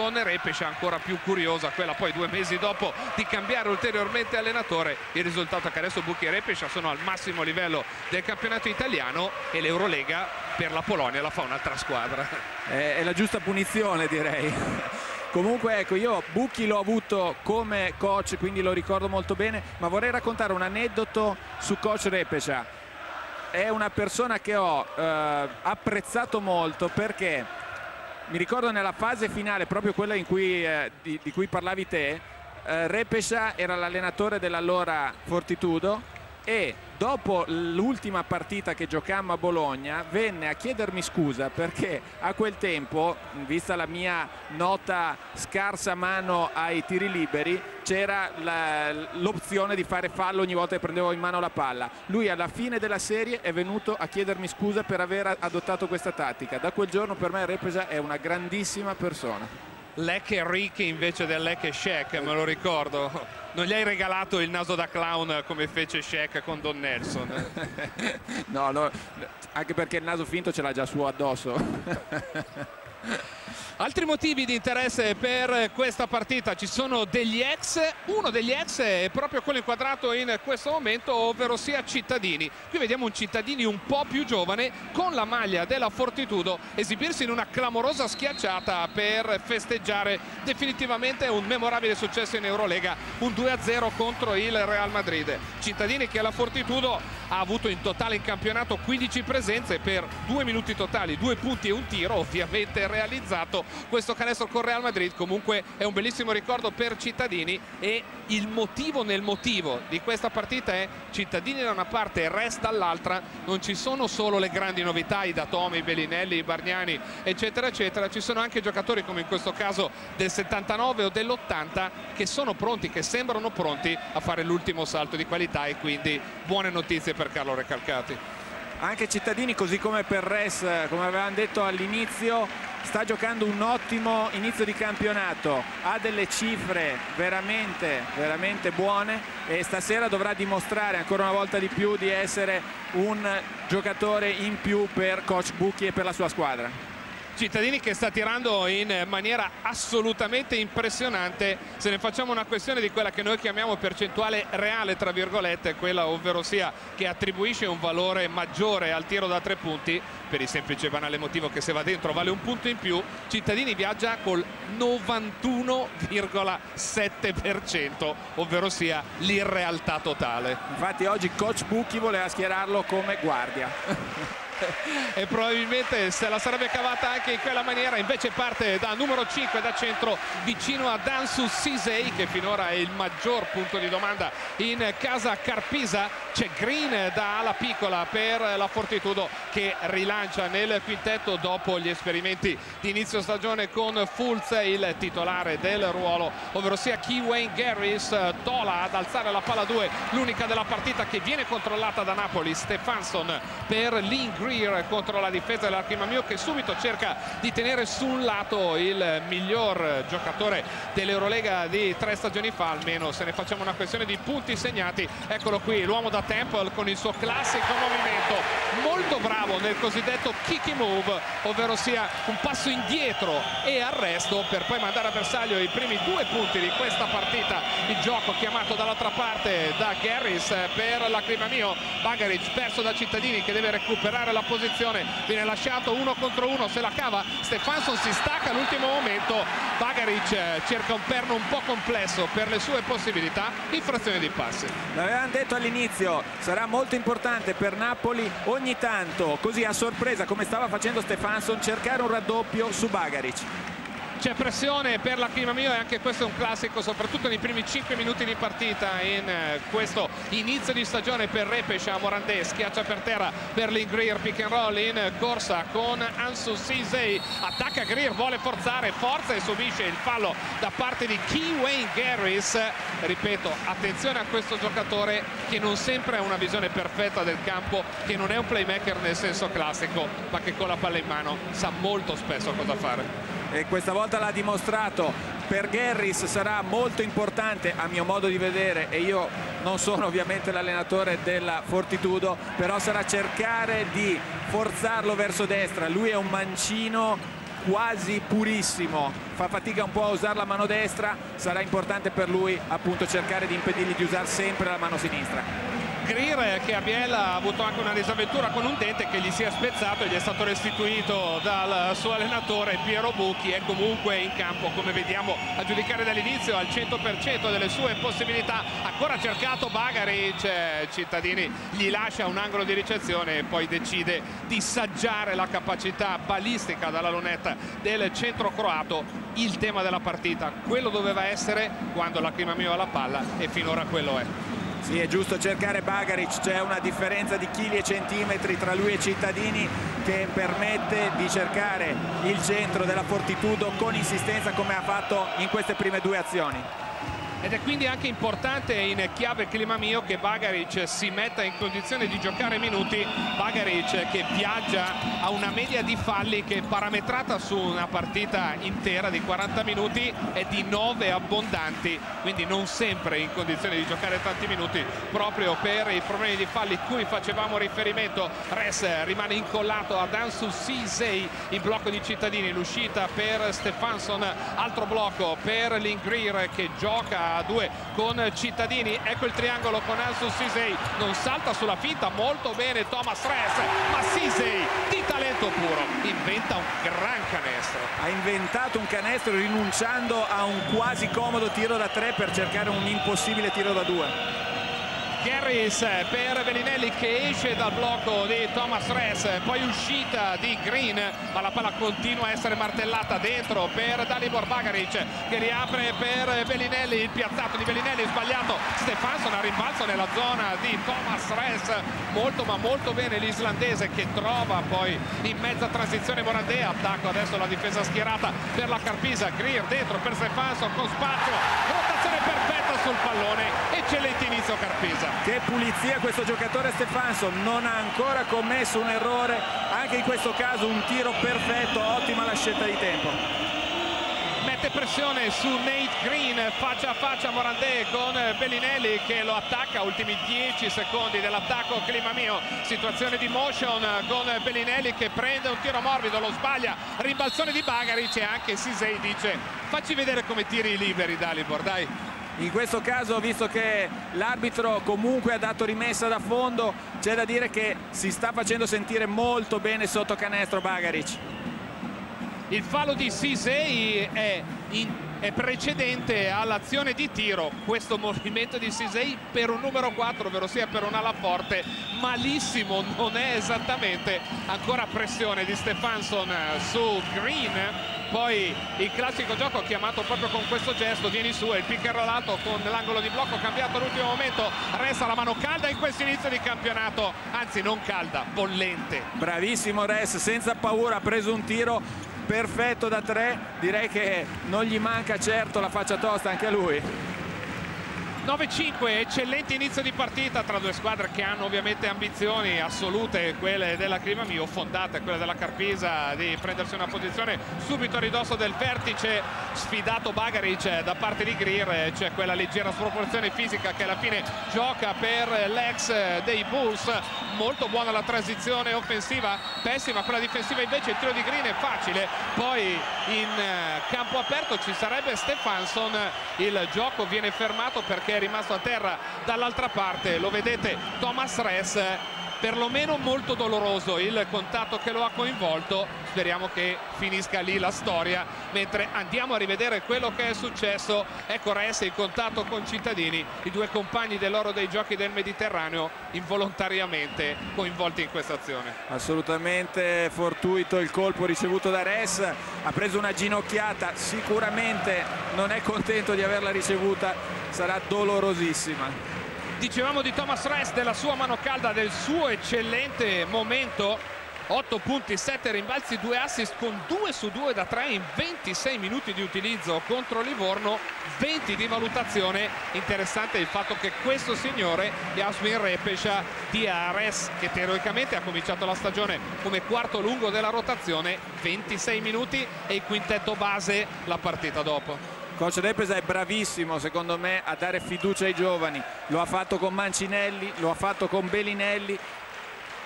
con Repescia ancora più curiosa quella poi due mesi dopo di cambiare ulteriormente allenatore. Il risultato è che adesso Bucchi e Repescia sono al massimo livello del campionato italiano e l'Eurolega per la Polonia la fa un'altra squadra. È la giusta punizione direi. Comunque ecco io Bucchi l'ho avuto come coach quindi lo ricordo molto bene ma vorrei raccontare un aneddoto su coach Repescia è una persona che ho eh, apprezzato molto perché mi ricordo nella fase finale, proprio quella cui, eh, di, di, cui parlavi te, eh, Repescia era l'allenatore dell'allora Fortitudo e dopo l'ultima partita che giocammo a Bologna venne a chiedermi scusa perché a quel tempo, vista la mia nota scarsa mano ai tiri liberi, c'era l'opzione di fare fallo ogni volta che prendevo in mano la palla. Lui alla fine della serie è venuto a chiedermi scusa per aver adottato questa tattica. Da quel giorno per me Repesa è una grandissima persona. Lecche Rick invece del Lecche Shaq, me lo ricordo. Non gli hai regalato il naso da clown come fece Shaq con Don Nelson? no, no, anche perché il naso finto ce l'ha già su addosso. Altri motivi di interesse per questa partita ci sono degli ex, uno degli ex è proprio quello inquadrato in questo momento, ovvero sia Cittadini. Qui vediamo un Cittadini un po' più giovane con la maglia della Fortitudo esibirsi in una clamorosa schiacciata per festeggiare definitivamente un memorabile successo in Eurolega, un 2-0 contro il Real Madrid. Cittadini che la Fortitudo ha avuto in totale in campionato 15 presenze per due minuti totali, due punti e un tiro ovviamente realizzato questo canestro con Real Madrid comunque è un bellissimo ricordo per Cittadini e il motivo nel motivo di questa partita è Cittadini da una parte e Res dall'altra non ci sono solo le grandi novità i Datome, i Bellinelli, i Bargnani eccetera eccetera. Ci sono anche giocatori come in questo caso del 79 o dell'80 che sono pronti, che sembrano pronti a fare l'ultimo salto di qualità e quindi buone notizie per Carlo Recalcati. Anche Cittadini così come per Res come avevamo detto all'inizio sta giocando un ottimo inizio di campionato ha delle cifre veramente veramente buone e stasera dovrà dimostrare ancora una volta di più di essere un giocatore in più per coach Bucchi e per la sua squadra Cittadini che sta tirando in maniera assolutamente impressionante. Se ne facciamo una questione di quella che noi chiamiamo percentuale reale tra virgolette quella ovvero sia che attribuisce un valore maggiore al tiro da tre punti. Per il semplice e banale motivo che se va dentro vale un punto in più. Cittadini viaggia col 91,7% ovvero sia l'irrealtà totale. Infatti oggi coach Bucchi voleva schierarlo come guardia e probabilmente se la sarebbe cavata anche in quella maniera invece parte da numero 5 da centro vicino a Dansu Sisei che finora è il maggior punto di domanda in casa Carpisa. C'è Green da ala piccola per la Fortitudo che rilancia nel quintetto dopo gli esperimenti di inizio stagione con Fulz il titolare del ruolo ovvero sia Key Wayne Garris Tola ad alzare la palla 2 l'unica della partita che viene controllata da Napoli Stefansson per l'Ingrid Greer contro la difesa dell'Archimamio che subito cerca di tenere sul lato il miglior giocatore dell'Eurolega di tre stagioni fa. Almeno se ne facciamo una questione di punti segnati. Eccolo qui l'uomo da Temple con il suo classico movimento molto bravo nel cosiddetto kicky move ovvero sia un passo indietro e arresto per poi mandare a bersaglio i primi due punti di questa partita il gioco chiamato dall'altra parte da Garris per l'Archimamio Bagaric perso da Cittadini che deve recuperare la la posizione viene lasciato uno contro uno se la cava Stefanson si stacca all'ultimo momento. Bagaric eh, cerca un perno un po' complesso per le sue possibilità infrazione di passi. L'avevamo detto all'inizio sarà molto importante per Napoli ogni tanto così a sorpresa come stava facendo Stefanson cercare un raddoppio su Bagaric c'è pressione per la clima mio e anche questo è un classico soprattutto nei primi 5 minuti di partita in eh, questo inizio di stagione per Repescia Morandé schiaccia per terra per l'Ingreer pick and roll in corsa con Ansu Sisei. Attacca Greer vuole forzare forza e subisce il fallo da parte di Key Wayne Garris. Ripeto attenzione a questo giocatore che non sempre ha una visione perfetta del campo che non è un playmaker nel senso classico ma che con la palla in mano sa molto spesso cosa fare e questa volta l'ha dimostrato. Per Garris sarà molto importante a mio modo di vedere e io non sono ovviamente l'allenatore della Fortitudo però sarà cercare di forzarlo verso destra. Lui è un mancino quasi purissimo. Fa fatica un po' a usare la mano destra. Sarà importante per lui appunto cercare di impedirgli di usare sempre la mano sinistra Greer che a Biella ha avuto anche una disavventura con un dente che gli si è spezzato e gli è stato restituito dal suo allenatore Piero Bucchi. È comunque in campo come vediamo a giudicare dall'inizio al 100% delle sue possibilità. Ancora cercato Bagaric Cittadini gli lascia un angolo di ricezione e poi decide di saggiare la capacità balistica dalla lunetta del centro croato. Il tema della partita quello doveva essere quando la Clima Mio ha la palla e finora quello è sì, è giusto cercare Bagaric, c'è una differenza di chili e centimetri tra lui e Cittadini che permette di cercare il centro della Fortitudo con insistenza come ha fatto in queste prime due azioni ed è quindi anche importante in chiave clima mio che Bagaric si metta in condizione di giocare minuti. Bagaric che viaggia a una media di falli che parametrata su una partita intera di 40 minuti è di 9 abbondanti. Quindi non sempre in condizione di giocare tanti minuti proprio per i problemi di falli cui facevamo riferimento. Res rimane incollato ad Ansu Sisei il blocco di cittadini l'uscita per Stefansson altro blocco per l'Ingrir che gioca a due con Cittadini. Ecco il triangolo con Ansu Sisei. Non salta sulla finta molto bene Thomas Ress ma Sisei di talento puro inventa un gran canestro. Ha inventato un canestro rinunciando a un quasi comodo tiro da tre per cercare un impossibile tiro da due Garris per Bellinelli che esce dal blocco di Thomas Ress poi uscita di Green ma la palla continua a essere martellata dentro per Dalibor Bagaric che riapre per Bellinelli il piazzato di Bellinelli sbagliato. Stefansson a rimbalzo nella zona di Thomas Ress molto ma molto bene l'islandese che trova poi in mezza transizione Morandea attacco adesso la difesa schierata per la Carpisa Greer dentro per Stefansson con spazio perfetta sul pallone. Eccellente inizio Carpisa che pulizia questo giocatore Stefanson non ha ancora commesso un errore. Anche in questo caso un tiro perfetto. Ottima la scelta di tempo. Mette pressione su Nate Green faccia a faccia Morandé con Bellinelli che lo attacca. Ultimi 10 secondi dell'attacco clima mio. Situazione di motion con Bellinelli che prende un tiro morbido lo sbaglia. Rimbalzone di Bagaric e anche Sisei dice facci vedere come tiri liberi Dalibor dai in questo caso visto che l'arbitro comunque ha dato rimessa da fondo c'è da dire che si sta facendo sentire molto bene sotto canestro Bagaric. Il fallo di Sisei è, in, è precedente all'azione di tiro questo movimento di Sisei per un numero 4 ovvero sia per un'ala forte malissimo non è esattamente ancora pressione di Stefansson su Green. Poi il classico gioco chiamato proprio con questo gesto vieni su e il pick and roll alto con l'angolo di blocco cambiato all'ultimo momento resta la mano calda in questo inizio di campionato anzi non calda, bollente. Bravissimo Res, senza paura ha preso un tiro perfetto da tre. Direi che non gli manca certo la faccia tosta anche a lui 9-5, eccellente inizio di partita tra due squadre che hanno ovviamente ambizioni assolute, quelle della Clima Mio, fondate quelle della Carpisa di prendersi una posizione subito a ridosso del vertice, sfidato Bagaric da parte di Greer, c'è quella leggera sproporzione fisica che alla fine gioca per l'ex dei Bulls, molto buona la transizione offensiva, pessima quella difensiva invece il tiro di Green è facile, poi in eh, campo aperto ci sarebbe Stefansson, il gioco viene fermato perché rimasto a terra dall'altra parte. Lo vedete Thomas Ress perlomeno molto doloroso il contatto che lo ha coinvolto. Speriamo che finisca lì la storia. Mentre andiamo a rivedere quello che è successo ecco Ress il contatto con Cittadini. I due compagni dell'oro dei giochi del Mediterraneo involontariamente coinvolti in questa azione. Assolutamente fortuito il colpo ricevuto da Ress ha preso una ginocchiata. Sicuramente non è contento di averla ricevuta. Sarà dolorosissima dicevamo di Thomas Rest della sua mano calda del suo eccellente momento 8 punti, 7 rimbalzi, 2 assist con 2 su 2 da 3 in 26 minuti di utilizzo contro Livorno, 20 di valutazione. Interessante il fatto che questo signore, Yasmin Repescia di Ares, che teoricamente ha cominciato la stagione come quarto lungo della rotazione, 26 minuti e il quintetto base la partita dopo. Coach Repesa è bravissimo secondo me a dare fiducia ai giovani, lo ha fatto con Mancinelli, lo ha fatto con Bellinelli,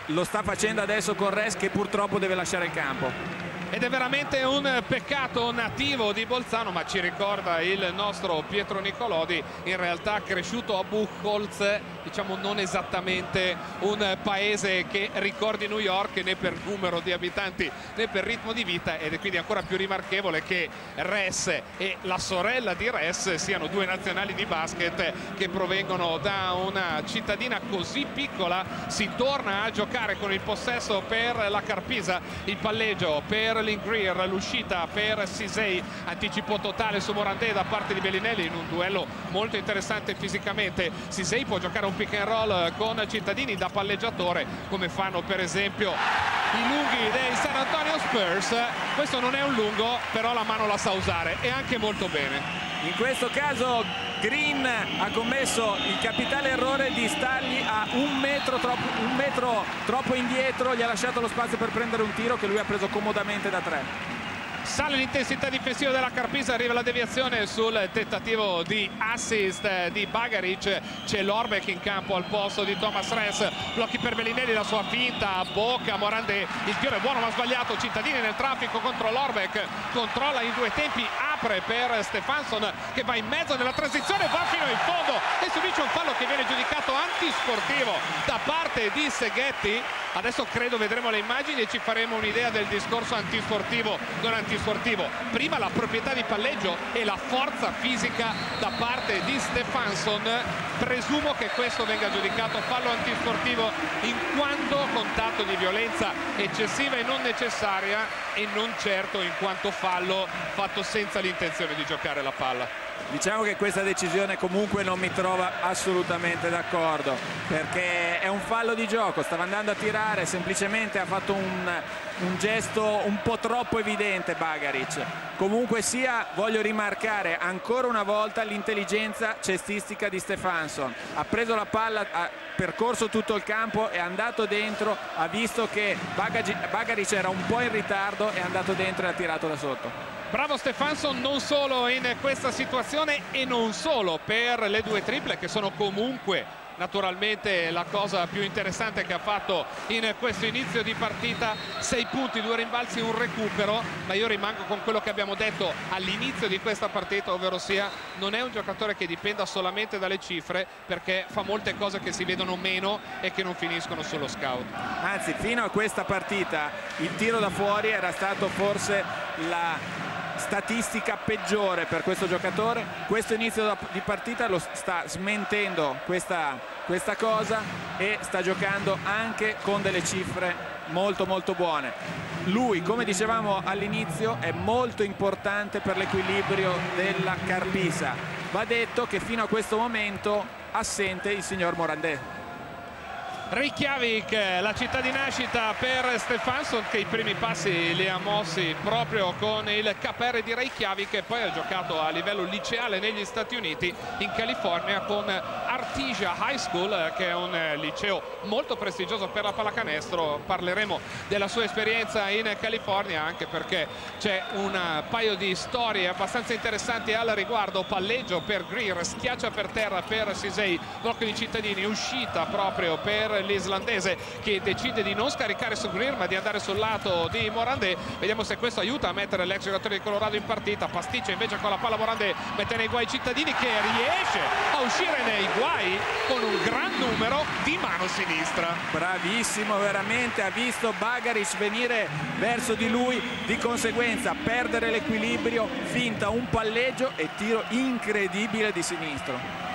lo sta facendo adesso con Res che purtroppo deve lasciare il campo. Ed è veramente un peccato nativo di Bolzano ma ci ricorda il nostro Pietro Nicolodi. In realtà cresciuto a Buchholz diciamo non esattamente un paese che ricordi New York né per numero di abitanti né per ritmo di vita ed è quindi ancora più rimarchevole che Res e la sorella di Res siano due nazionali di basket che provengono da una cittadina così piccola. Si torna a giocare con il possesso per la Carpisa il palleggio per l'Ingrier l'uscita per Sisei anticipo totale su Morandé da parte di Bellinelli in un duello molto interessante fisicamente. Sisei può giocare un pick and roll con cittadini da palleggiatore come fanno per esempio i lunghi dei San Antonio Spurs. Questo non è un lungo però la mano la sa usare e anche molto bene in questo caso Green ha commesso il capitale errore di stargli a un metro, troppo, un metro troppo indietro gli ha lasciato lo spazio per prendere un tiro che lui ha preso comodamente da tre sale l'intensità difensiva della Carpisa arriva la deviazione sul tentativo di assist di Bagaric. C'è l'Orbeck in campo al posto di Thomas Ress blocchi per Bellinelli la sua finta Bocca, Morandé il tiro è buono ma sbagliato. Cittadini nel traffico contro l'Orbeck. Controlla in due tempi apre per Stefansson che va in mezzo nella transizione va fino in fondo e subisce un fallo che viene giudicato antisportivo da parte di Seghetti. Adesso credo vedremo le immagini e ci faremo un'idea del discorso antisportivo non antisportivo prima la proprietà di palleggio e la forza fisica da parte di Stefansson. Presumo che questo venga giudicato fallo antisportivo in quanto contatto di violenza eccessiva e non necessaria e non certo in quanto fallo fatto senza l'intenzione di giocare la palla Diciamo che questa decisione comunque non mi trova assolutamente d'accordo perché è un fallo di gioco, stava andando a tirare, semplicemente ha fatto un, un gesto un po' troppo evidente Bagaric. Comunque sia, voglio rimarcare ancora una volta l'intelligenza cestistica di Stefansson. Ha preso la palla, ha percorso tutto il campo, è andato dentro, ha visto che Bagaric era un po' in ritardo, è andato dentro e ha tirato da sotto. Bravo Stefansson non solo in questa situazione e non solo per le due triple che sono comunque naturalmente la cosa più interessante che ha fatto in questo inizio di partita sei punti, due rimbalzi, un recupero ma io rimango con quello che abbiamo detto all'inizio di questa partita ovvero sia non è un giocatore che dipenda solamente dalle cifre perché fa molte cose che si vedono meno e che non finiscono sullo scout. Anzi fino a questa partita il tiro da fuori era stato forse la statistica peggiore per questo giocatore. Questo inizio di partita lo sta smentendo questa, questa cosa e sta giocando anche con delle cifre molto molto buone. Lui come dicevamo all'inizio è molto importante per l'equilibrio della Carpisa. Va detto che fino a questo momento assente il signor Morandè Reykjavik, la città di nascita per Stefansson che i primi passi li ha mossi proprio con il KR di Reykjavik e poi ha giocato a livello liceale negli Stati Uniti in California con Artesia High School che è un liceo molto prestigioso per la pallacanestro. Parleremo della sua esperienza in California anche perché c'è un paio di storie abbastanza interessanti al riguardo. Palleggio per Greer, schiaccia per terra per Sisei blocco di cittadini, uscita proprio per l'islandese che decide di non scaricare su Greer ma di andare sul lato di Morandé. Vediamo se questo aiuta a mettere l'ex giocatore di Colorado in partita. Pasticcia invece con la palla Morandé mette nei guai i cittadini che riesce a uscire nei guai con un gran numero di mano sinistra. Bravissimo veramente. Ha visto Bagaric venire verso di lui. Di conseguenza perdere l'equilibrio finta un palleggio e tiro incredibile di sinistro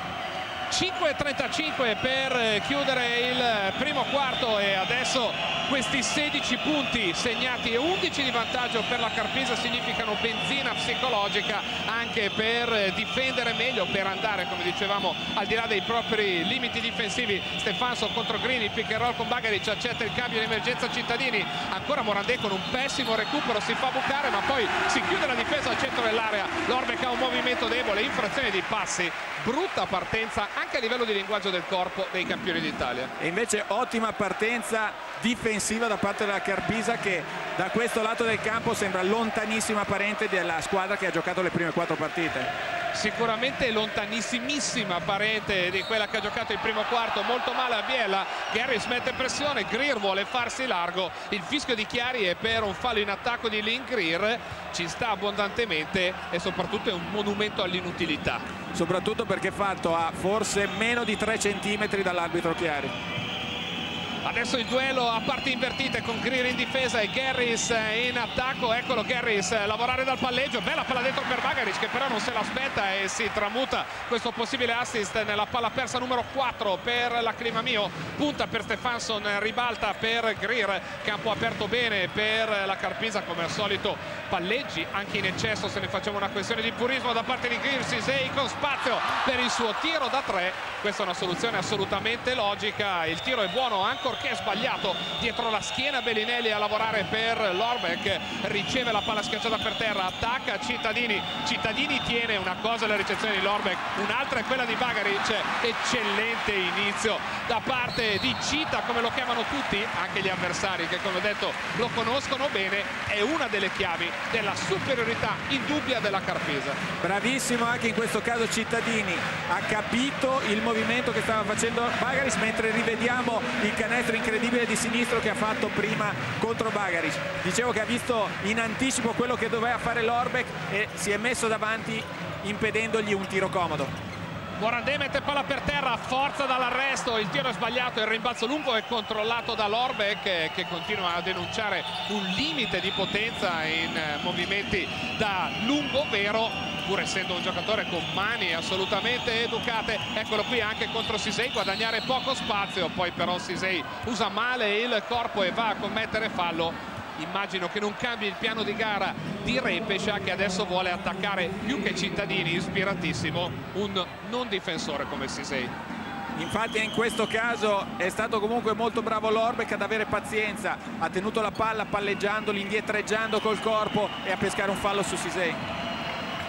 5.35 per chiudere il primo quarto e adesso questi 16 punti segnati e 11 di vantaggio per la Carpisa significano benzina psicologica anche per difendere meglio, per andare come dicevamo al di là dei propri limiti difensivi. Stefanso contro Grini, pick and roll con Bagaric accetta il cambio in emergenza Cittadini. Ancora Morandé con un pessimo recupero si fa bucare ma poi si chiude la difesa al centro dell'area. Lorbeck ha un movimento debole, infrazione di passi brutta partenza anche a livello di linguaggio del corpo dei campioni d'Italia. E invece ottima partenza difensiva da parte della Carpisa che da questo lato del campo sembra lontanissima parente della squadra che ha giocato le prime quattro partite. sicuramente lontanissimissima parente di quella che ha giocato il primo quarto. Molto male a Biella. Garris mette pressione. Greer vuole farsi largo. Il fischio di Chiari è per un fallo in attacco di Link Greer. Ci sta abbondantemente e soprattutto è un monumento all'inutilità. Soprattutto perché fatto a forse meno di 3 centimetri dall'arbitro Chiari Adesso il duello a parti invertite con Greer in difesa e Garris in attacco. Eccolo Garris lavorare dal palleggio. Bella palla dentro per Bagaric che però non se l'aspetta e si tramuta questo possibile assist nella palla persa numero 4 per la Clima Mio. Punta per Stefansson, ribalta per Greer. Campo aperto bene per la Carpisa come al solito palleggi anche in eccesso se ne facciamo una questione di purismo da parte di Greer. Sisei con spazio per il suo tiro da 3. Questa è una soluzione assolutamente logica. Il tiro è buono ancora perché è sbagliato. Dietro la schiena Bellinelli a lavorare per Lorbeck. Riceve la palla schiacciata per terra attacca Cittadini. Cittadini tiene una cosa la ricezione di Lorbeck un'altra è quella di Bagaric. Eccellente inizio da parte di Cita come lo chiamano tutti anche gli avversari che come ho detto lo conoscono bene è una delle chiavi della superiorità indubbia della Carpesa. Bravissimo anche in questo caso Cittadini. Ha capito il movimento che stava facendo Bagaris mentre rivediamo il canestro canestro incredibile di sinistro che ha fatto prima contro Bagaric. Dicevo che ha visto in anticipo quello che doveva fare l'Orbeck e si è messo davanti impedendogli un tiro comodo Morandé mette palla per terra, forza dall'arresto, il tiro è sbagliato, il rimbalzo lungo è controllato da Lorbeck che continua a denunciare un limite di potenza in movimenti da lungo vero pur essendo un giocatore con mani assolutamente educate. Eccolo qui anche contro Sisei guadagnare poco spazio poi però Sisei usa male il corpo e va a commettere fallo immagino che non cambi il piano di gara di Repescia che adesso vuole attaccare più che cittadini ispiratissimo un non difensore come Sisei. Infatti in questo caso è stato comunque molto bravo Lorbeck ad avere pazienza. Ha tenuto la palla palleggiandoli indietreggiando col corpo e a pescare un fallo su Sisei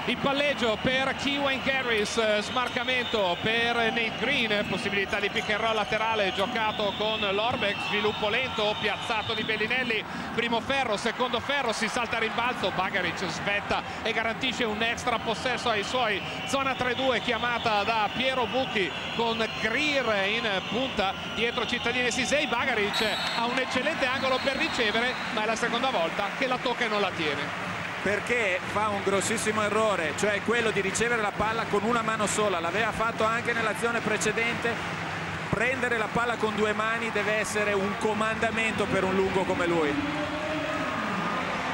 il palleggio per Kiwan Garris eh, smarcamento per Nate Green possibilità di pick and roll laterale giocato con Lorbeck sviluppo lento piazzato di Bellinelli primo ferro secondo ferro si salta a rimbalzo Bagaric svetta e garantisce un extra possesso ai suoi. Zona 3-2 chiamata da Piero Bucchi con Greer in punta dietro Cittadini Sisei Bagaric ha un eccellente angolo per ricevere ma è la seconda volta che la tocca e non la tiene perché fa un grossissimo errore, cioè quello di ricevere la palla con una mano sola, l'aveva fatto anche nell'azione precedente, prendere la palla con due mani deve essere un comandamento per un lungo come lui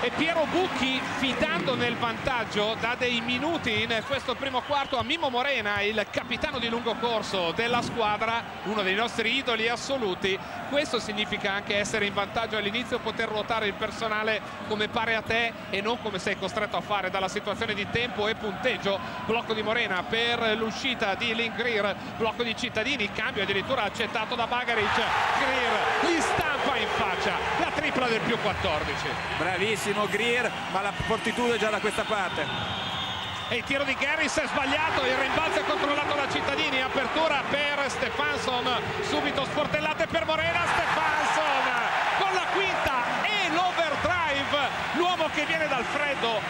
e Piero Bucchi fidando nel vantaggio da dei minuti in questo primo quarto a Mimo Morena il capitano di lungo corso della squadra uno dei nostri idoli assoluti. Questo significa anche essere in vantaggio all'inizio poter ruotare il personale come pare a te e non come sei costretto a fare dalla situazione di tempo e punteggio. Blocco di Morena per l'uscita di Link Greer blocco di Cittadini cambio addirittura accettato da Bagaric. Greer gli stampa in faccia la tripla del più 14 bravissimo bravissimo Grier ma la fortitudo è già da questa parte. E il tiro di Garris è sbagliato il rimbalzo è controllato da Cittadini apertura per Stefansson subito sportellate per Morena Stefansson con la quinta e l'overdrive l'uomo che viene dal freddo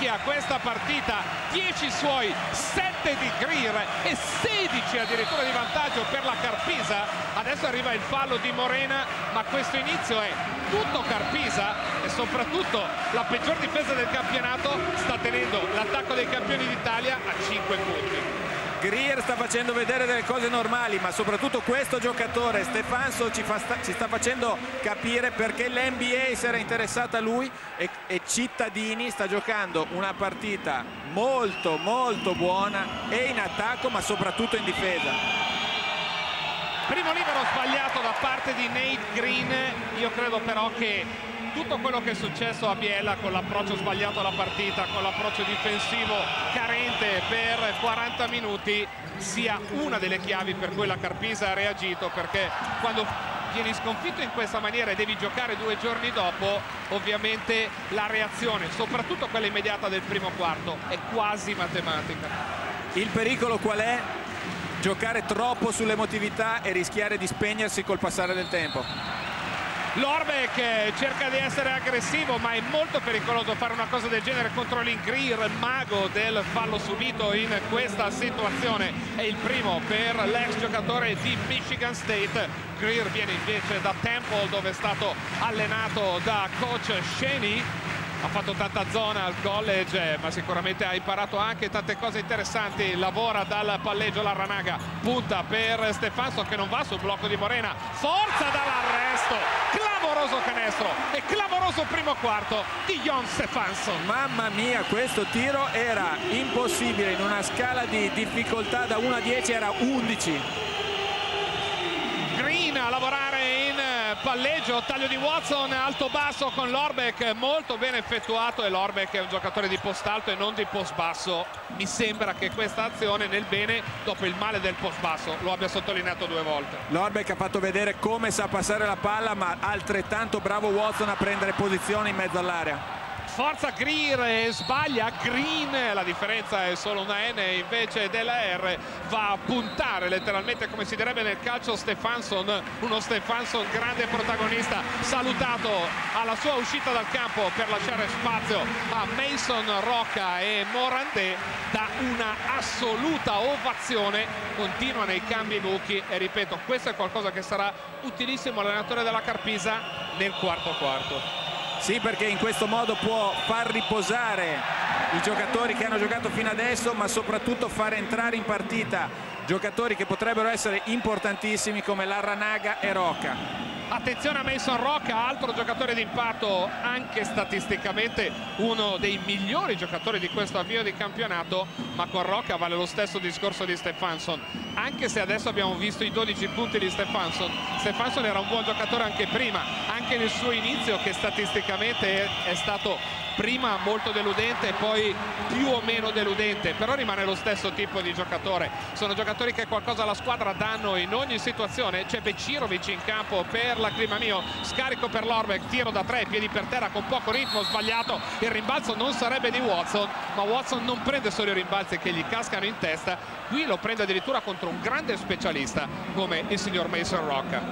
marchia questa partita. 10 suoi 7 di Greer e 16 addirittura di vantaggio per la Carpisa. Adesso arriva il fallo di Morena ma questo inizio è tutto Carpisa e soprattutto la peggior difesa del campionato sta tenendo l'attacco dei campioni d'Italia a 5 punti Grier sta facendo vedere delle cose normali ma soprattutto questo giocatore Stefanso ci, sta, ci sta facendo capire perché l'NBA si era interessata a lui e, e Cittadini sta giocando una partita molto molto buona e in attacco ma soprattutto in difesa. Primo libero sbagliato da parte di Nate Green. Io credo però che tutto quello che è successo a Biella con l'approccio sbagliato alla partita, con l'approccio difensivo carente per 40 minuti sia una delle chiavi per cui la Carpisa ha reagito perché quando vieni sconfitto in questa maniera e devi giocare due giorni dopo ovviamente la reazione soprattutto quella immediata del primo quarto è quasi matematica il pericolo qual è? giocare troppo sull'emotività e rischiare di spegnersi col passare del tempo Lorbeck cerca di essere aggressivo ma è molto pericoloso fare una cosa del genere contro l'Ingrir, mago del fallo subito in questa situazione. È il primo per l'ex giocatore di Michigan State. Greer viene invece da Temple dove è stato allenato da coach Sheney ha fatto tanta zona al college ma sicuramente ha imparato anche tante cose interessanti. Lavora dal palleggio la Ranaga punta per Stefanso che non va sul blocco di Morena. Forza dall'arresto. Clamoroso canestro e clamoroso primo quarto di Jon Stefanson mamma mia questo tiro era impossibile in una scala di difficoltà da 1 a 10 era 11 Green a lavorare palleggio, taglio di Watson alto basso con Lorbeck molto ben effettuato e Lorbeck è un giocatore di post alto e non di post basso. Mi sembra che questa azione nel bene dopo il male del post basso lo abbia sottolineato due volte. Lorbeck ha fatto vedere come sa passare la palla ma altrettanto bravo Watson a prendere posizione in mezzo all'area forza Greer sbaglia Green la differenza è solo una N invece della R va a puntare letteralmente come si direbbe nel calcio Stefanson uno Stefanson grande protagonista salutato alla sua uscita dal campo per lasciare spazio a Mason Rocca e Morandé da una assoluta ovazione continua nei cambi buchi e ripeto questo è qualcosa che sarà utilissimo all'allenatore della Carpisa nel quarto quarto sì, perché in questo modo può far riposare i giocatori che hanno giocato fino adesso, ma soprattutto far entrare in partita giocatori che potrebbero essere importantissimi come Larranaga e Rocca. Attenzione a Mason Rocca altro giocatore d'impatto anche statisticamente uno dei migliori giocatori di questo avvio di campionato ma con Rocca vale lo stesso discorso di Stefanson. Anche se adesso abbiamo visto i 12 punti di Stefanson Stefanson era un buon giocatore anche prima anche nel suo inizio che statisticamente è stato prima molto deludente e poi più o meno deludente però rimane lo stesso tipo di giocatore. Sono giocatori che qualcosa alla squadra danno in ogni situazione. C'è Becirovic in campo per la clima mio scarico per l'Orbeck tiro da tre piedi per terra con poco ritmo sbagliato. Il rimbalzo non sarebbe di Watson ma Watson non prende solo i rimbalzi che gli cascano in testa qui lo prende addirittura contro un grande specialista come il signor Mason Rocca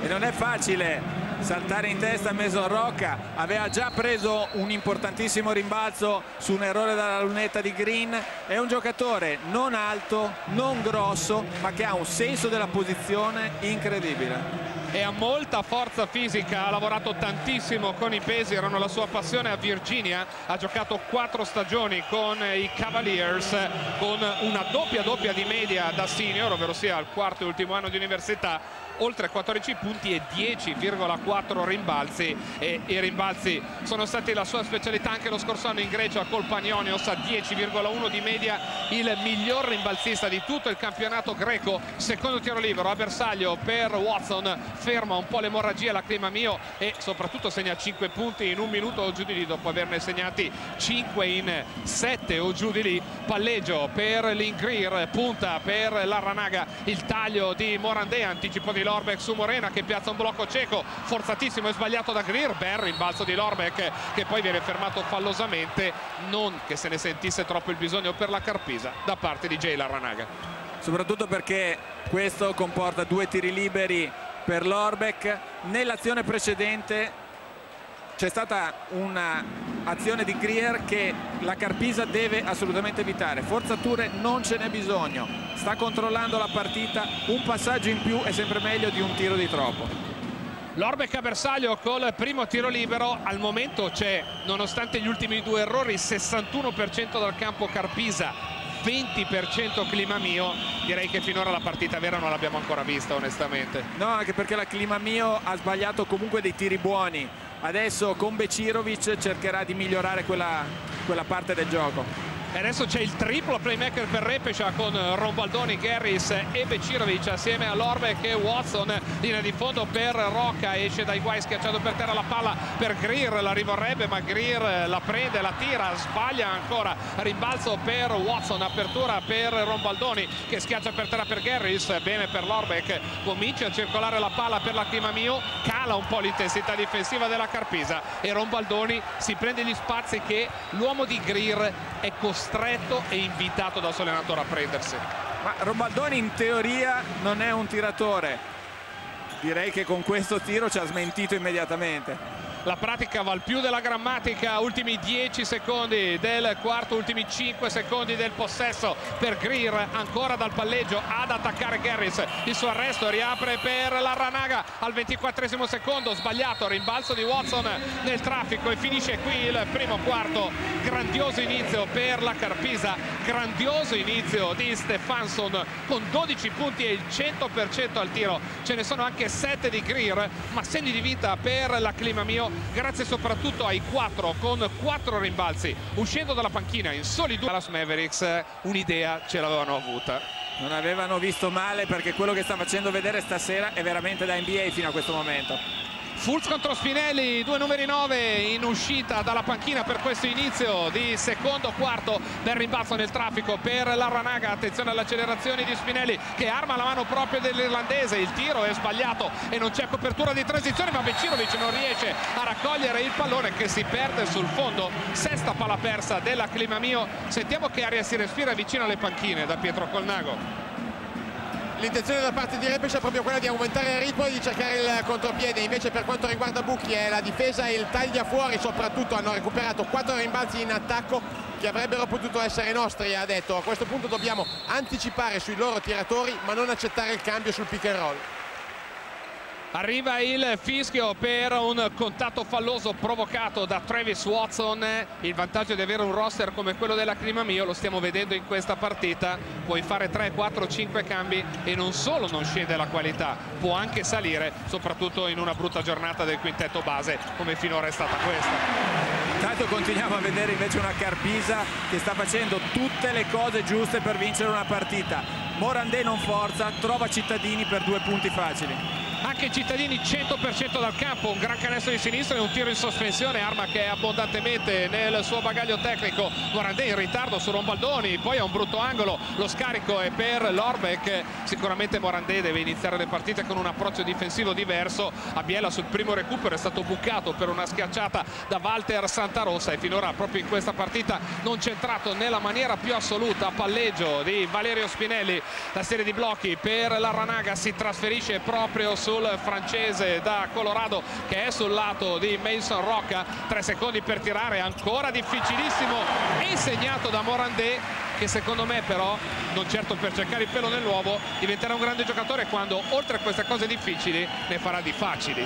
e non è facile saltare in testa Mason Rocca aveva già preso un importantissimo rimbalzo su un errore dalla lunetta di Green. È un giocatore non alto non grosso ma che ha un senso della posizione incredibile. E ha molta forza fisica, ha lavorato tantissimo con i pesi, erano la sua passione a Virginia, ha giocato quattro stagioni con i Cavaliers con una doppia doppia di media da senior, ovvero sia al quarto e ultimo anno di università oltre 14 punti e 10,4 rimbalzi. E i rimbalzi sono stati la sua specialità anche lo scorso anno in Grecia col Panionios a 10,1 di media il miglior rimbalzista di tutto il campionato greco secondo tiro libero. A bersaglio per Watson ferma un po' l'emorragia la clima mio e soprattutto segna 5 punti in un minuto o giù di lì dopo averne segnati 5 in 7 o giù di lì. Palleggio per l'Ingrir punta per l'Arranaga il taglio di Morandé anticipo di Lorbeck su Morena che piazza un blocco cieco forzatissimo e sbagliato da Greer. Bel rimbalzo di Lorbeck che poi viene fermato fallosamente. Non che se ne sentisse troppo il bisogno per la Carpisa da parte di Jay Larranaga soprattutto perché questo comporta due tiri liberi per Lorbeck. Nell'azione precedente c'è stata un'azione di Grier che la Carpisa deve assolutamente evitare. Forzature non ce n'è bisogno. Sta controllando la partita. Un passaggio in più è sempre meglio di un tiro di troppo. Lorbeck a bersaglio col primo tiro libero. Al momento c'è nonostante gli ultimi due errori 61% dal campo Carpisa 20% clima mio. Direi che finora la partita vera non l'abbiamo ancora vista onestamente. No anche perché la clima mio ha sbagliato comunque dei tiri buoni adesso con Becirovic cercherà di migliorare quella, quella parte del gioco e adesso c'è il triplo playmaker per Repescia con Rombaldoni, Garris e Becirovic assieme a Lorbeck e Watson linea di fondo per Rocca esce dai guai schiacciato per terra la palla per Greer la rivorrebbe ma Greer la prende la tira sbaglia ancora. Rimbalzo per Watson apertura per Rombaldoni che schiaccia per terra per Garris bene per Lorbeck. Comincia a circolare la palla per la Mio cala un po' l'intensità difensiva della Carpisa e Rombaldoni si prende gli spazi che l'uomo di Greer è costretto costretto e invitato dal suo allenatore a prendersi. Ma Romaldoni in teoria non è un tiratore. direi che con questo tiro ci ha smentito immediatamente la pratica val più della grammatica ultimi 10 secondi del quarto ultimi 5 secondi del possesso per Greer ancora dal palleggio ad attaccare Garris. Il suo arresto riapre per la Ranaga al 24 secondo sbagliato rimbalzo di Watson nel traffico e finisce qui il primo quarto. Grandioso inizio per la Carpisa grandioso inizio di Stefansson. Con 12 punti e il 100% al tiro ce ne sono anche 7 di Greer ma segni di vita per la Clima Grazie soprattutto ai quattro con quattro rimbalzi uscendo dalla panchina in soli due. Dallas Mavericks un'idea ce l'avevano avuta. Non avevano visto male perché quello che sta facendo vedere stasera è veramente da NBA fino a questo momento Fulz contro Spinelli, due numeri 9 in uscita dalla panchina per questo inizio di secondo quarto del rimbalzo nel traffico per Larranaga. Attenzione all'accelerazione di Spinelli che arma la mano proprio dell'irlandese. Il tiro è sbagliato e non c'è copertura di transizione, ma Vecirovic non riesce a raccogliere il pallone che si perde sul fondo. Sesta palla persa della Climamio. Sentiamo che aria si respira vicino alle panchine da Pietro Colnago l'intenzione da parte di Repes è proprio quella di aumentare il ritmo e di cercare il contropiede. Invece per quanto riguarda Bucchi è la difesa e il taglia fuori soprattutto hanno recuperato quattro rimbalzi in attacco che avrebbero potuto essere nostri ha detto. A questo punto dobbiamo anticipare sui loro tiratori ma non accettare il cambio sul pick and roll Arriva il fischio per un contatto falloso provocato da Travis Watson. Il vantaggio di avere un roster come quello della Clima Mio lo stiamo vedendo in questa partita. Puoi fare 3, 4, 5 cambi e non solo non scende la qualità, può anche salire, soprattutto in una brutta giornata del quintetto base come finora è stata questa. Intanto continuiamo a vedere invece una Carpisa che sta facendo tutte le cose giuste per vincere una partita. Morandé non forza, trova cittadini per due punti facili anche Cittadini 100% dal campo un gran canestro di sinistra e un tiro in sospensione arma che è abbondantemente nel suo bagaglio tecnico. Morandé in ritardo su Rombaldoni poi ha un brutto angolo lo scarico è per Lorbeck sicuramente Morandé deve iniziare le partite con un approccio difensivo diverso. A Biela sul primo recupero è stato bucato per una schiacciata da Walter Santarossa e finora proprio in questa partita non centrato nella maniera più assoluta. A palleggio di Valerio Spinelli la serie di blocchi per la Ranaga si trasferisce proprio su sul francese da Colorado che è sul lato di Mason Rocca tre secondi per tirare ancora difficilissimo. Insegnato da Morandé che secondo me però non certo per cercare il pelo nell'uovo diventerà un grande giocatore quando oltre a queste cose difficili ne farà di facili.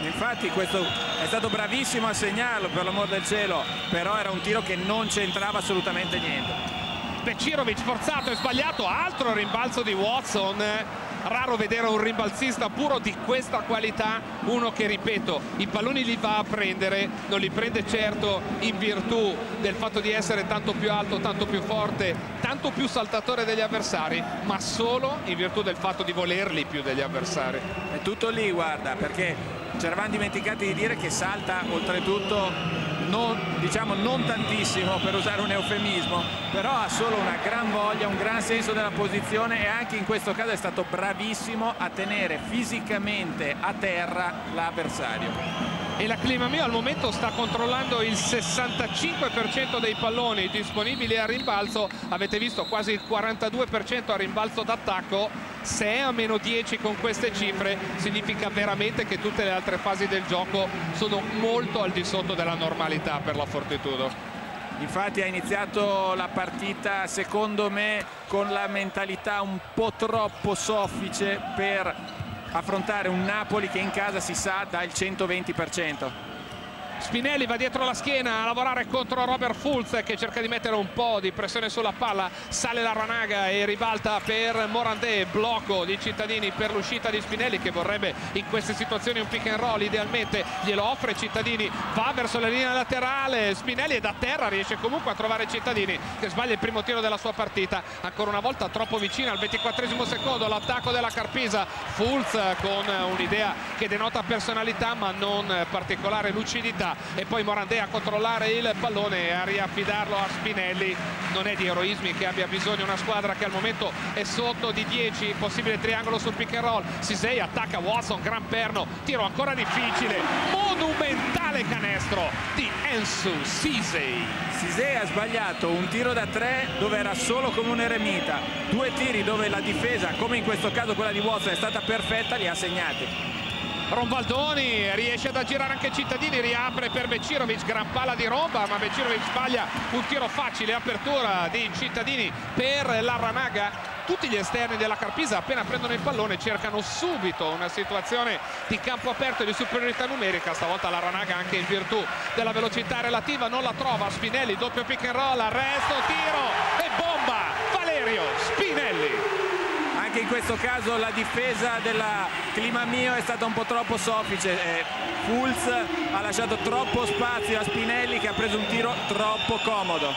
Infatti questo è stato bravissimo a segnarlo per l'amor del cielo però era un tiro che non c'entrava assolutamente niente. Pecirovic forzato e sbagliato altro rimbalzo di Watson raro vedere un rimbalzista puro di questa qualità uno che ripeto i palloni li va a prendere non li prende certo in virtù del fatto di essere tanto più alto tanto più forte tanto più saltatore degli avversari ma solo in virtù del fatto di volerli più degli avversari. È tutto lì guarda perché ci eravamo dimenticati di dire che salta oltretutto non, diciamo non tantissimo per usare un eufemismo però ha solo una gran voglia un gran senso della posizione e anche in questo caso è stato bravissimo a tenere fisicamente a terra l'avversario e la Climamio al momento sta controllando il 65% dei palloni disponibili a rimbalzo. Avete visto quasi il 42% a rimbalzo d'attacco? Se è a meno 10 con queste cifre significa veramente che tutte le altre fasi del gioco sono molto al di sotto della normalità per la Fortitudo. Infatti ha iniziato la partita secondo me con la mentalità un po' troppo soffice per affrontare un Napoli che in casa si sa dà il 120%. Spinelli va dietro la schiena a lavorare contro Robert Fulz che cerca di mettere un po' di pressione sulla palla. Sale la Ranaga e ribalta per Morandé. Blocco di Cittadini per l'uscita di Spinelli che vorrebbe in queste situazioni un pick and roll idealmente. Glielo offre Cittadini va verso la linea laterale. Spinelli è da terra riesce comunque a trovare Cittadini che sbaglia il primo tiro della sua partita. Ancora una volta troppo vicino al 24 secondo l'attacco della Carpisa. Fulz con un'idea che denota personalità ma non particolare lucidità e poi Morandé a controllare il pallone e a riaffidarlo a Spinelli non è di eroismi che abbia bisogno una squadra che al momento è sotto di 10 possibile triangolo sul pick and roll Sisei attacca Watson gran perno tiro ancora difficile monumentale canestro di Ensu Sisei. Sisei ha sbagliato un tiro da tre dove era solo come un eremita, due tiri dove la difesa, come in questo caso quella di Watson, è stata perfetta, li ha segnati. Rombaldoni riesce ad aggirare anche Cittadini, riapre per Becirovic, gran palla di Romba, ma Becirovic sbaglia un tiro facile, apertura di Cittadini per l'Arranaga. Tutti gli esterni della Carpisa appena prendono il pallone cercano subito una situazione di campo aperto e di superiorità numerica, stavolta l'Arranaga anche in virtù della velocità relativa non la trova, Spinelli doppio pick and roll, arresto, tiro e bomba, Valerio Spinelli anche in questo caso la difesa della Clima Mio è stata un po' troppo soffice eh, Fulz ha lasciato troppo spazio a Spinelli che ha preso un tiro troppo comodo.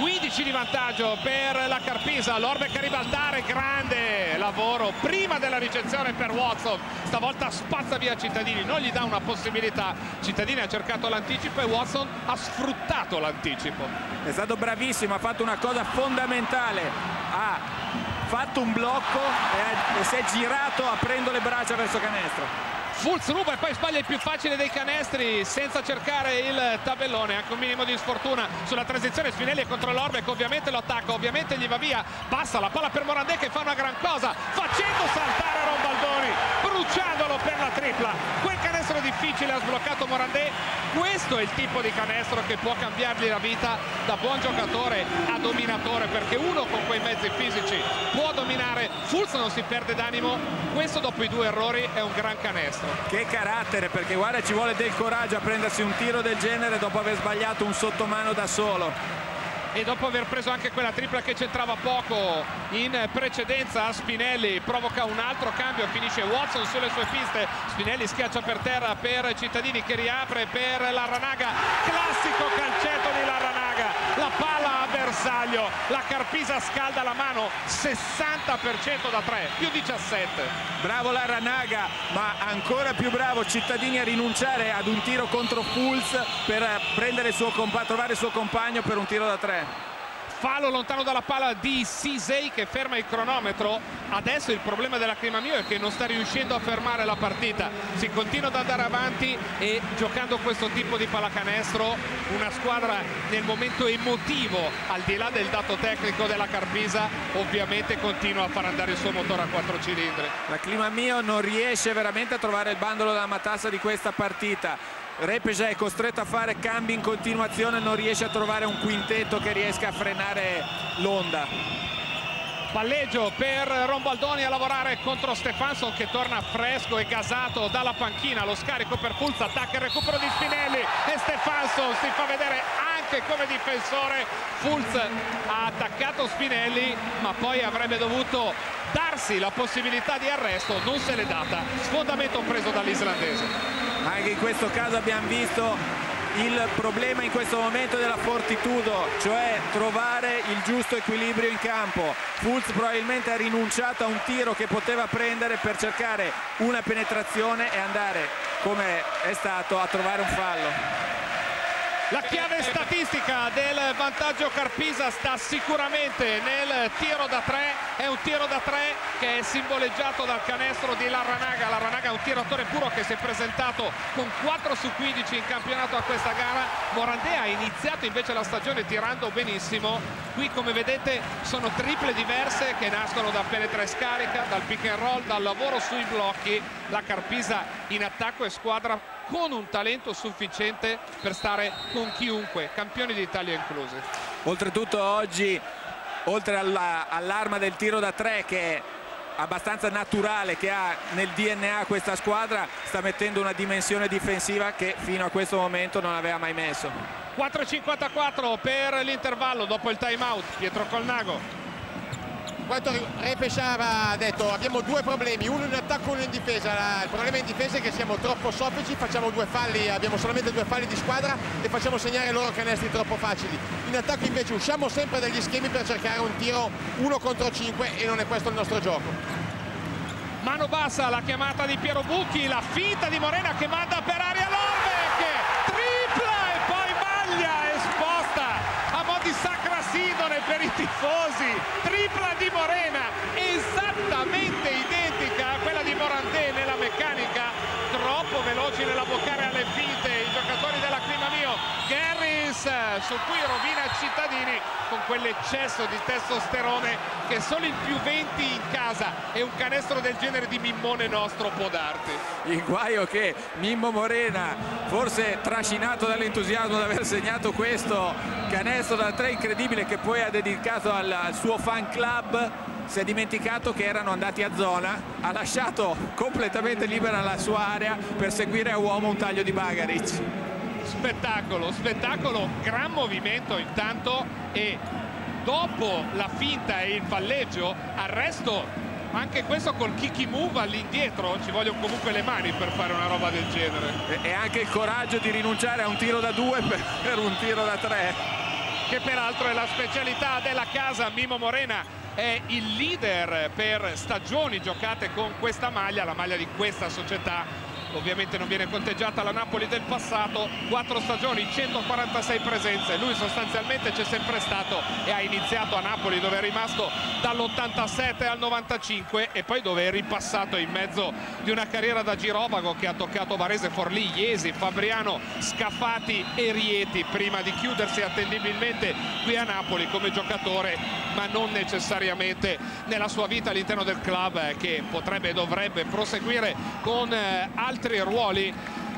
15 di vantaggio per la Carpisa l'Orbe che ribaltare grande lavoro prima della ricezione per Watson. Stavolta spazza via Cittadini non gli dà una possibilità. Cittadini ha cercato l'anticipo e Watson ha sfruttato l'anticipo. È stato bravissimo ha fatto una cosa fondamentale ha fatto un blocco e, e si è girato aprendo le braccia verso canestro. Fulz ruba e poi sbaglia il più facile dei canestri senza cercare il tabellone anche un minimo di sfortuna sulla transizione. Spinelli contro l'Orbe che ovviamente lo attacca ovviamente gli va via. Passa la palla per Morandè che fa una gran cosa facendo saltare Rombaldoni bruciandolo per la tripla. Quel canestro difficile ha sbloccato Morandè questo è il tipo di canestro che può cambiargli la vita da buon giocatore a dominatore perché uno con quei mezzi fisici può dominare. Fulz non si perde d'animo. Questo dopo i due errori è un gran canestro. Che carattere perché guarda ci vuole del coraggio a prendersi un tiro del genere dopo aver sbagliato un sottomano da solo e dopo aver preso anche quella tripla che c'entrava poco in precedenza Spinelli provoca un altro cambio finisce Watson sulle sue piste. Spinelli schiaccia per terra per Cittadini che riapre per Larranaga classico calcetto di Larranaga la palla a bersaglio la Carpisa scalda la mano 60% da 3 più 17 bravo Larranaga ma ancora più bravo Cittadini a rinunciare ad un tiro contro Fulz per prendere il suo trovare il suo compagno per un tiro da 3 fallo lontano dalla palla di Sisei che ferma il cronometro. Adesso il problema della Crema Mio è che non sta riuscendo a fermare la partita. Si continua ad andare avanti e giocando questo tipo di pallacanestro una squadra nel momento emotivo al di là del dato tecnico della Carpisa ovviamente continua a far andare il suo motore a quattro cilindri. La Clima Mio non riesce veramente a trovare il bandolo della matassa di questa partita Repeja è costretto a fare cambi in continuazione non riesce a trovare un quintetto che riesca a frenare l'onda palleggio per Rombaldoni a lavorare contro Stefanson che torna fresco e gasato dalla panchina. Lo scarico per Fulza attacca il recupero di Spinelli e Stefanson si fa vedere anche come difensore. Fulz ha attaccato Spinelli ma poi avrebbe dovuto darsi la possibilità di arresto non se l'è data. Sfondamento preso dall'islandese. Anche in questo caso abbiamo visto il problema in questo momento della Fortitudo cioè trovare il giusto equilibrio in campo. Fulz probabilmente ha rinunciato a un tiro che poteva prendere per cercare una penetrazione e andare come è stato a trovare un fallo la chiave statistica del vantaggio Carpisa sta sicuramente nel tiro da tre, è un tiro da tre che è simboleggiato dal canestro di Larranaga, Larranaga è un tiratore puro che si è presentato con 4 su 15 in campionato a questa gara, Morandé ha iniziato invece la stagione tirando benissimo, qui come vedete sono triple diverse che nascono da penetra e scarica, dal pick and roll, dal lavoro sui blocchi, la Carpisa in attacco è squadra con un talento sufficiente per stare con chiunque, campioni d'Italia inclusi. Oltretutto oggi, oltre all'arma all del tiro da tre che è abbastanza naturale che ha nel DNA questa squadra, sta mettendo una dimensione difensiva che fino a questo momento non aveva mai messo. 4.54 per l'intervallo dopo il time out, Pietro Colnago quanto Repesciava ha detto abbiamo due problemi, uno in attacco e uno in difesa. Il problema in difesa è che siamo troppo soffici, facciamo due falli, abbiamo solamente due falli di squadra e facciamo segnare loro canestri troppo facili. In attacco invece usciamo sempre dagli schemi per cercare un tiro 1 contro 5 e non è questo il nostro gioco. Mano bassa la chiamata di Piero Bucchi, la finta di Morena che manda per aria Lorbeck, tripla e poi maglia esposta a mo' di sacra sidone per i tifosi, tripla di Morena, esattamente identica a quella di Morandé nella meccanica, troppo veloci nella boccare alle finte i giocatori del su cui rovina Cittadini con quell'eccesso di testosterone che solo il più 20 in casa e un canestro del genere di Mimmone nostro può darti. Il guaio che Mimmo Morena, forse trascinato dall'entusiasmo di aver segnato questo canestro da tre incredibile che poi ha dedicato al suo fan club, si è dimenticato che erano andati a zona, ha lasciato completamente libera la sua area per seguire a uomo un taglio di Bagaric. Spettacolo, spettacolo, gran movimento intanto e dopo la finta e il palleggio, arresto anche questo col kiki move all'indietro ci vogliono comunque le mani per fare una roba del genere. E anche il coraggio di rinunciare a un tiro da due per un tiro da tre. Che peraltro è la specialità della casa Mimo Morena è il leader per stagioni giocate con questa maglia la maglia di questa società ovviamente non viene conteggiata la Napoli del passato. Quattro stagioni, 146 presenze. Lui sostanzialmente c'è sempre stato e ha iniziato a Napoli dove è rimasto dall'87 al 95 e poi dove è ripassato in mezzo di una carriera da girovago che ha toccato Varese, Forlì, Iesi, Fabriano, Scaffati e Rieti prima di chiudersi attendibilmente qui a Napoli come giocatore ma non necessariamente nella sua vita all'interno del club eh, che potrebbe e dovrebbe proseguire con eh, altri altri ruoli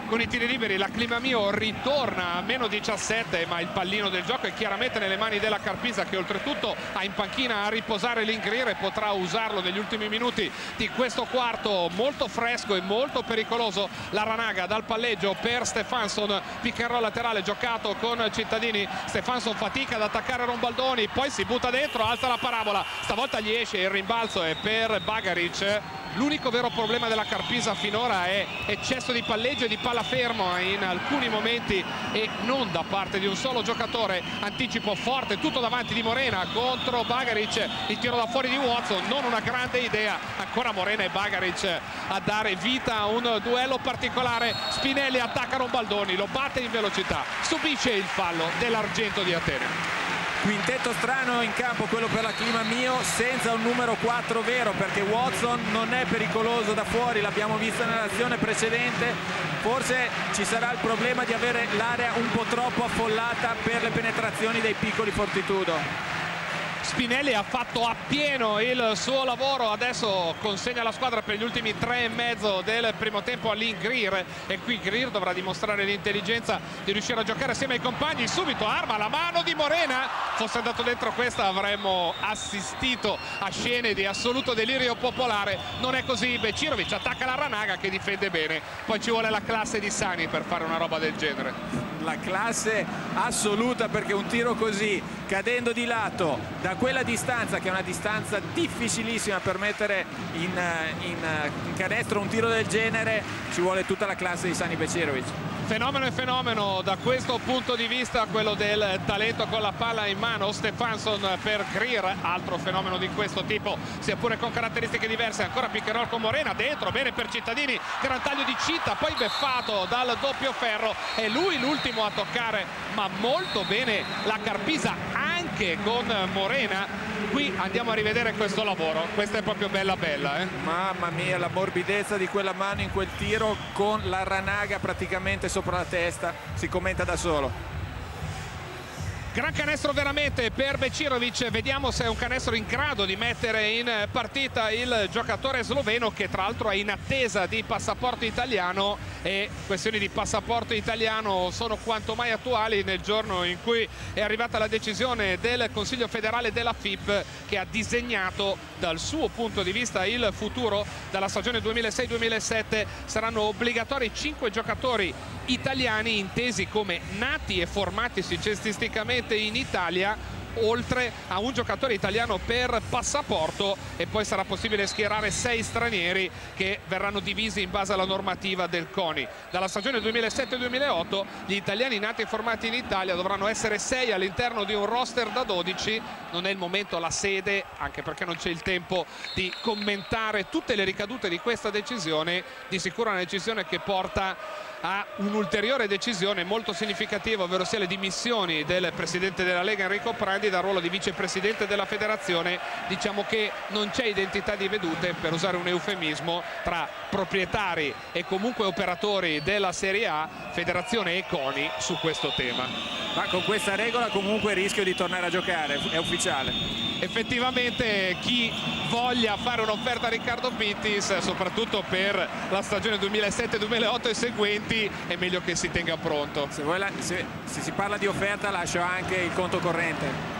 con i tiri liberi. La Clima Mio ritorna a meno 17 ma il pallino del gioco è chiaramente nelle mani della Carpisa che oltretutto ha in panchina a riposare l'Ingrir e potrà usarlo negli ultimi minuti di questo quarto. Molto fresco e molto pericoloso la Ranaga dal palleggio per Stefanson piccherò laterale giocato con Cittadini. Stefanson fatica ad attaccare Rombaldoni poi si butta dentro alza la parabola. Stavolta gli esce il rimbalzo è per Bagaric l'unico vero problema della Carpisa finora è eccesso di palleggio e di palla fermo in alcuni momenti e non da parte di un solo giocatore. Anticipo forte tutto davanti di Morena contro Bagaric. Il tiro da fuori di Watson non una grande idea. Ancora Morena e Bagaric a dare vita a un duello particolare. Spinelli attacca Rombaldoni lo batte in velocità. Subisce il fallo dell'argento di Atene quintetto strano in campo quello per la Clima Mio senza un numero 4 vero perché Watson non è pericoloso da fuori l'abbiamo visto nell'azione precedente. Forse ci sarà il problema di avere l'area un po' troppo affollata per le penetrazioni dei piccoli Fortitudo Spinelli ha fatto appieno il suo lavoro. Adesso consegna la squadra per gli ultimi tre e mezzo del primo tempo all'Ingrir. E qui Greer dovrà dimostrare l'intelligenza di riuscire a giocare assieme ai compagni. Subito arma la mano di Morena. Fosse andato dentro questa avremmo assistito a scene di assoluto delirio popolare. Non è così Becirovic attacca la Ranaga che difende bene. Poi ci vuole la classe di Sani per fare una roba del genere la classe assoluta perché un tiro così cadendo di lato da quella distanza che è una distanza difficilissima per mettere in, in, in canestro un tiro del genere ci vuole tutta la classe di Sani Becirovic fenomeno e fenomeno da questo punto di vista quello del talento con la palla in mano Stefanson per Greer altro fenomeno di questo tipo sia pure con caratteristiche diverse ancora Piccherol con Morena dentro bene per Cittadini gran taglio di Citta poi beffato dal doppio ferro è lui l'ultimo a toccare ma molto bene la Carpisa anche con Morena. Qui andiamo a rivedere questo lavoro. Questa è proprio bella bella eh? mamma mia la morbidezza di quella mano in quel tiro con la ranaga praticamente sopra la testa si commenta da solo Gran canestro veramente per Becirovic, vediamo se è un canestro in grado di mettere in partita il giocatore sloveno che tra l'altro è in attesa di passaporto italiano. E questioni di passaporto italiano sono quanto mai attuali nel giorno in cui è arrivata la decisione del Consiglio federale della FIP che ha disegnato dal suo punto di vista il futuro. Dalla stagione 2006-2007 saranno obbligatori 5 giocatori italiani intesi come nati e formatisi cestisticamente in Italia oltre a un giocatore italiano per passaporto e poi sarà possibile schierare sei stranieri che verranno divisi in base alla normativa del CONI. Dalla stagione 2007-2008 gli italiani nati e formati in Italia dovranno essere sei all'interno di un roster da 12, non è il momento la sede anche perché non c'è il tempo di commentare tutte le ricadute di questa decisione, di sicuro una decisione che porta a un'ulteriore decisione molto significativa, ovvero sia le dimissioni del Presidente della Lega Enrico Prandi dal ruolo di Vicepresidente della Federazione. Diciamo che non c'è identità di vedute, per usare un eufemismo, tra proprietari e comunque operatori della Serie A, Federazione e CONI su questo tema. Ma con questa regola comunque rischio di tornare a giocare, è ufficiale. Effettivamente chi voglia fare un'offerta a Riccardo Pittis, soprattutto per la stagione 2007-2008 e seguenti, è meglio che si tenga pronto. Se, la, se, se si parla di offerta lascio anche il conto corrente.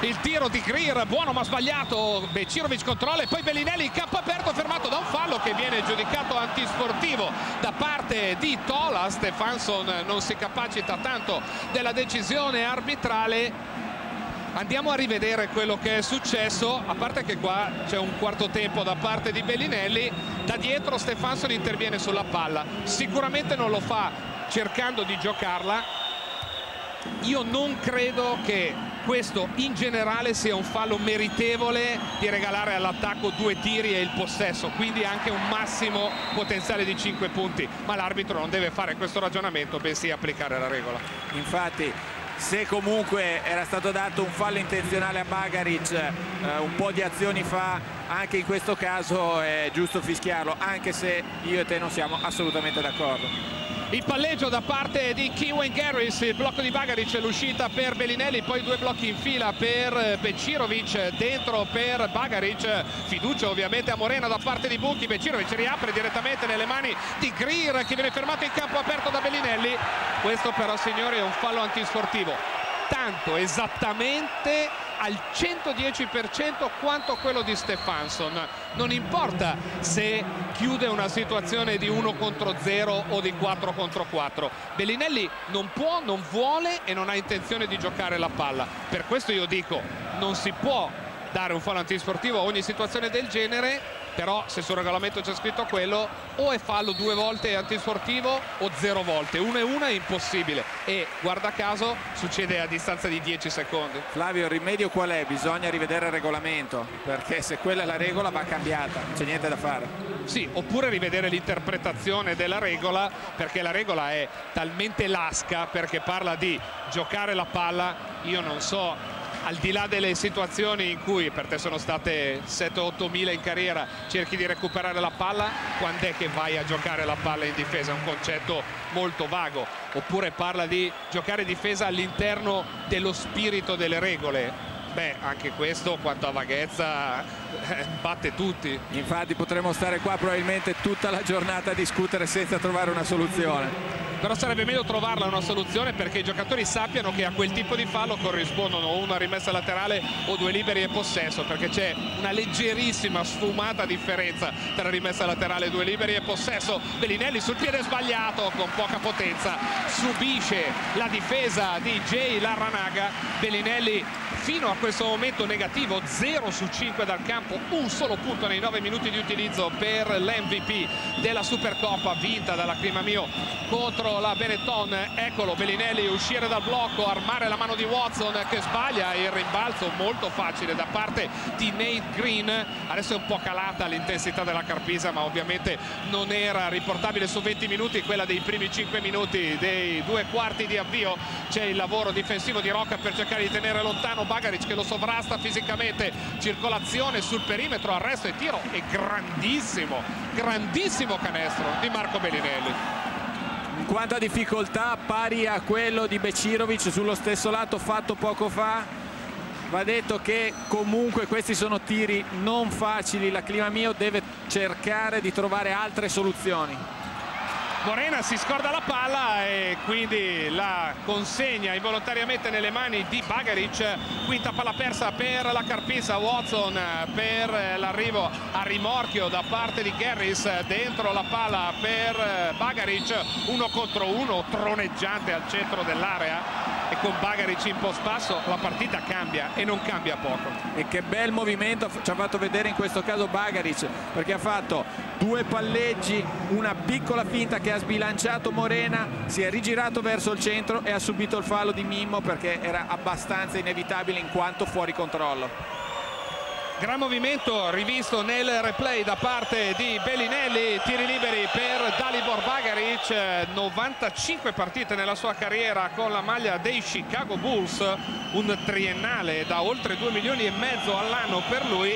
Il tiro di Greer buono ma sbagliato. Becirovic controlla e poi Bellinelli in campo aperto fermato da un fallo che viene giudicato antisportivo. Da parte di Tola Stefansson non si capacita tanto della decisione arbitrale andiamo a rivedere quello che è successo. A parte che qua c'è un quarto tempo da parte di Bellinelli. Da dietro Stefansson interviene sulla palla. Sicuramente non lo fa cercando di giocarla. Io non credo che questo in generale sia un fallo meritevole di regalare all'attacco due tiri e il possesso quindi anche un massimo potenziale di 5 punti. Ma l'arbitro non deve fare questo ragionamento bensì applicare la regola. Infatti se comunque era stato dato un fallo intenzionale a Bagaric eh, un po' di azioni fa anche in questo caso è giusto fischiarlo anche se io e te non siamo assolutamente d'accordo il palleggio da parte di Kiwen Garris il blocco di Bagaric l'uscita per Bellinelli poi due blocchi in fila per Becirovic dentro per Bagaric fiducia ovviamente a Morena da parte di Bucchi. Becirovic riapre direttamente nelle mani di Greer che viene fermato in campo aperto da Bellinelli. Questo però signori è un fallo antisportivo tanto esattamente al 110% quanto quello di Stefansson. Non importa se chiude una situazione di 1 contro 0 o di 4 contro 4 Bellinelli non può, non vuole e non ha intenzione di giocare la palla. Per questo io dico non si può dare un fallo antisportivo a ogni situazione del genere però se sul regolamento c'è scritto quello o è fallo due volte antisportivo o zero volte. Una e una è impossibile. E guarda caso succede a distanza di 10 secondi. Flavio il rimedio qual è? bisogna rivedere il regolamento perché se quella è la regola va cambiata. Non c'è niente da fare. Sì oppure rivedere l'interpretazione della regola perché la regola è talmente lasca perché parla di giocare la palla. Io non so al di là delle situazioni in cui per te sono state 7-8 mila in carriera cerchi di recuperare la palla quando è che vai a giocare la palla in difesa? È un concetto molto vago. Oppure parla di giocare difesa all'interno dello spirito delle regole beh anche questo quanto a vaghezza eh, batte tutti. Infatti potremmo stare qua probabilmente tutta la giornata a discutere senza trovare una soluzione. Però sarebbe meglio trovarla una soluzione perché i giocatori sappiano che a quel tipo di fallo corrispondono una rimessa laterale o due liberi e possesso perché c'è una leggerissima sfumata differenza tra rimessa laterale, due liberi e possesso. Bellinelli sul piede sbagliato con poca potenza subisce la difesa di Jay Larranaga. Bellinelli fino a questo momento negativo 0 su 5 dal campo un solo punto nei 9 minuti di utilizzo per l'MVP della Supercoppa vinta dalla Clima Mio contro la Benetton. Eccolo Bellinelli uscire dal blocco armare la mano di Watson che sbaglia il rimbalzo molto facile da parte di Nate Green. Adesso è un po' calata l'intensità della Carpisa ma ovviamente non era riportabile su 20 minuti quella dei primi 5 minuti dei due quarti di avvio. C'è il lavoro difensivo di Rocca per cercare di tenere lontano Bagaric che lo sovrasta fisicamente. Circolazione sul perimetro arresto e tiro. E grandissimo grandissimo canestro di Marco Bellinelli. In quanto a difficoltà pari a quello di Becirovic sullo stesso lato fatto poco fa. Va detto che comunque questi sono tiri non facili. La Clima Mio deve cercare di trovare altre soluzioni Morena si scorda la palla e quindi la consegna involontariamente nelle mani di Bagaric quinta palla persa per la Carpisa Watson per l'arrivo a rimorchio da parte di Garris. Dentro la palla per Bagaric uno contro uno troneggiante al centro dell'area. E con Bagaric in post basso la partita cambia e non cambia poco. E che bel movimento ci ha fatto vedere in questo caso Bagaric perché ha fatto due palleggi una piccola finta che ha sbilanciato Morena si è rigirato verso il centro e ha subito il fallo di Mimmo perché era abbastanza inevitabile in quanto fuori controllo. Gran movimento rivisto nel replay da parte di Bellinelli, tiri liberi per Dalibor Bagaric, 95 partite nella sua carriera con la maglia dei Chicago Bulls, un triennale da oltre 2 milioni e mezzo all'anno per lui,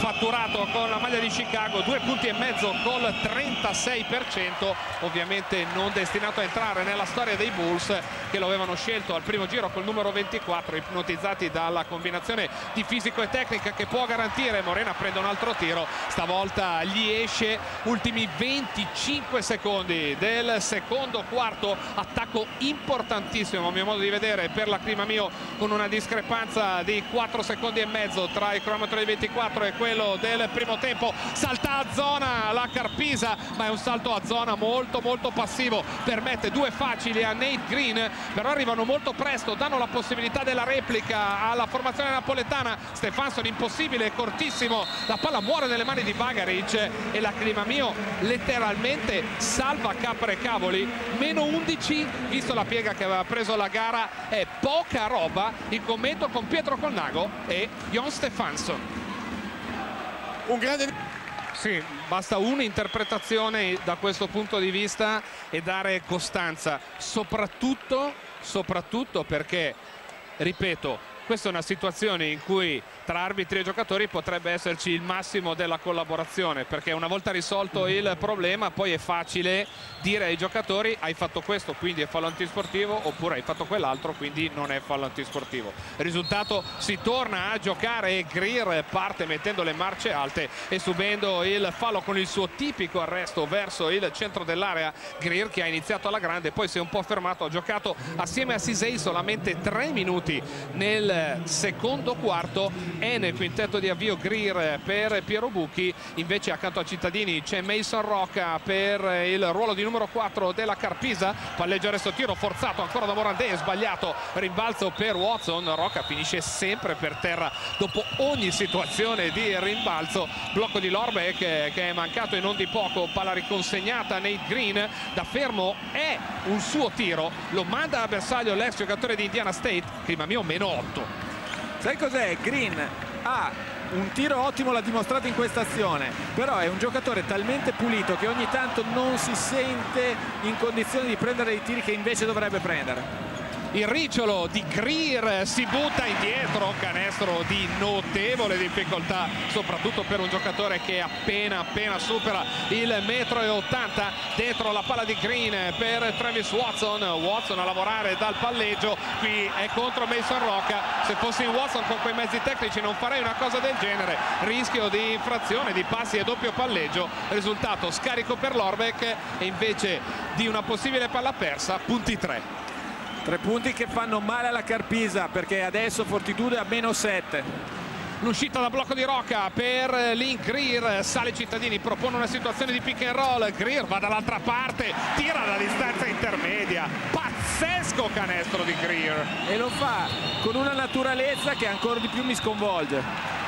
fatturato con la maglia di Chicago, due punti e mezzo col 36%, ovviamente non destinato a entrare nella storia dei Bulls che lo avevano scelto al primo giro col numero 24, ipnotizzati dalla combinazione di fisico e tecnica che può garantire. Morena prende un altro tiro stavolta gli esce ultimi 25 secondi del secondo quarto. Attacco importantissimo a mio modo di vedere per la Clima Mio con una discrepanza di 4 secondi e mezzo tra il cronometro dei 24 e quello del primo tempo. Salta a zona la Carpisa ma è un salto a zona molto molto passivo. Permette due facili a Nate Green però arrivano molto presto danno la possibilità della replica alla formazione napoletana. Stefanson impossibile cortissimo. La palla muore nelle mani di Bagaric e la Clima Mio letteralmente salva capre cavoli. Meno 11 visto la piega che aveva preso la gara è poca roba. Il commento con Pietro Colnago e Jon Stefansson un grande sì, basta un'interpretazione da questo punto di vista e dare costanza, soprattutto, soprattutto perché, ripeto, questa è una situazione in cui tra arbitri e giocatori potrebbe esserci il massimo della collaborazione perché una volta risolto il problema poi è facile dire ai giocatori hai fatto questo quindi è fallo antisportivo oppure hai fatto quell'altro quindi non è fallo antisportivo risultato si torna a giocare e Greer parte mettendo le marce alte e subendo il fallo con il suo tipico arresto verso il centro dell'area. Greer che ha iniziato alla grande poi si è un po' fermato ha giocato assieme a Sisei solamente tre minuti nel secondo quarto è nel quintetto di avvio Greer per Piero Bucchi. Invece accanto a Cittadini c'è Mason Rocca per il ruolo di numero 4 della Carpisa. Palleggio adesso tiro forzato ancora da Morandé sbagliato rimbalzo per Watson. Rocca finisce sempre per terra dopo ogni situazione di rimbalzo. Blocco di Lorbeck che è mancato e non di poco. Palla riconsegnata Nate Green. Da fermo è un suo tiro. Lo manda a bersaglio l'ex giocatore di Indiana State clima mio meno 8 Sai cos'è? Green ha un tiro ottimo, l'ha dimostrato in questa azione, però è un giocatore talmente pulito che ogni tanto non si sente in condizione di prendere i tiri che invece dovrebbe prendere il ricciolo di Greer si butta indietro canestro di notevole difficoltà soprattutto per un giocatore che appena appena supera il metro e 80 dentro la palla di Green per Travis Watson. Watson a lavorare dal palleggio qui è contro Mason Rocca se fossi in Watson con quei mezzi tecnici non farei una cosa del genere. Rischio di infrazione di passi e doppio palleggio. Risultato scarico per l'Orbeck e invece di una possibile palla persa punti 3 Tre punti che fanno male alla Carpisa perché adesso Fortitudo è a meno 7. L'uscita da blocco di Rocca per Link Greer, sale Cittadini, propone una situazione di pick and roll, Greer va dall'altra parte, tira da distanza intermedia, pazzesco canestro di Greer. E lo fa con una naturalezza che ancora di più mi sconvolge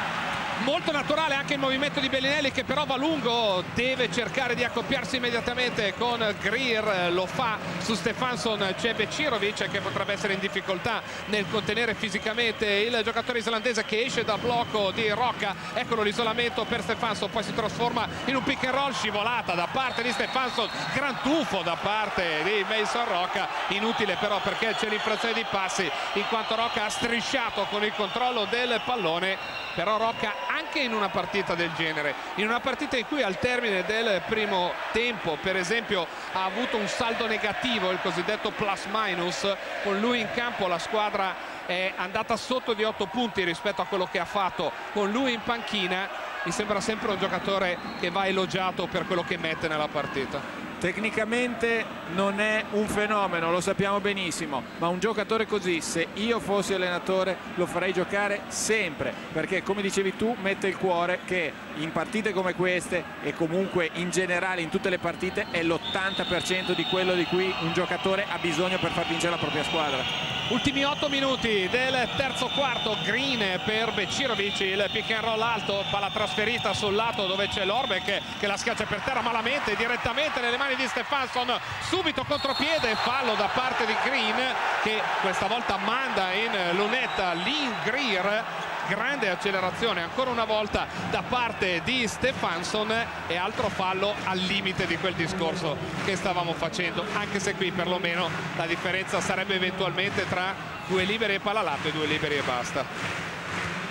molto naturale anche il movimento di Bellinelli che però va lungo deve cercare di accoppiarsi immediatamente con Greer lo fa su Stefansson c'è Becirovic che potrebbe essere in difficoltà nel contenere fisicamente il giocatore islandese che esce dal blocco di Rocca. Eccolo l'isolamento per Stefansson poi si trasforma in un pick and roll scivolata da parte di Stefansson gran tuffo da parte di Mason Rocca. Inutile però perché c'è l'infrazione di passi in quanto Rocca ha strisciato con il controllo del pallone però Rocca anche in una partita del genere in una partita in cui al termine del primo tempo per esempio ha avuto un saldo negativo il cosiddetto plus minus con lui in campo la squadra è andata sotto di 8 punti rispetto a quello che ha fatto con lui in panchina. Mi sembra sempre un giocatore che va elogiato per quello che mette nella partita tecnicamente non è un fenomeno, lo sappiamo benissimo, ma un giocatore così, se io fossi allenatore, lo farei giocare sempre, perché come dicevi tu, mette il cuore che in partite come queste e comunque in generale in tutte le partite è l'80% di quello di cui un giocatore ha bisogno per far vincere la propria squadra. Ultimi 8 minuti del terzo quarto, Green per Becirovic, il pick and roll alto, palla trasferita sul lato dove c'è l'Orbeck che la schiaccia per terra malamente, direttamente nelle mani di Stefansson, subito contropiede, fallo da parte di Green che questa volta manda in lunetta Lin Greer. Grande accelerazione ancora una volta da parte di Stefansson e altro fallo al limite di quel discorso che stavamo facendo anche se qui perlomeno la differenza sarebbe eventualmente tra due liberi e palalato e due liberi e basta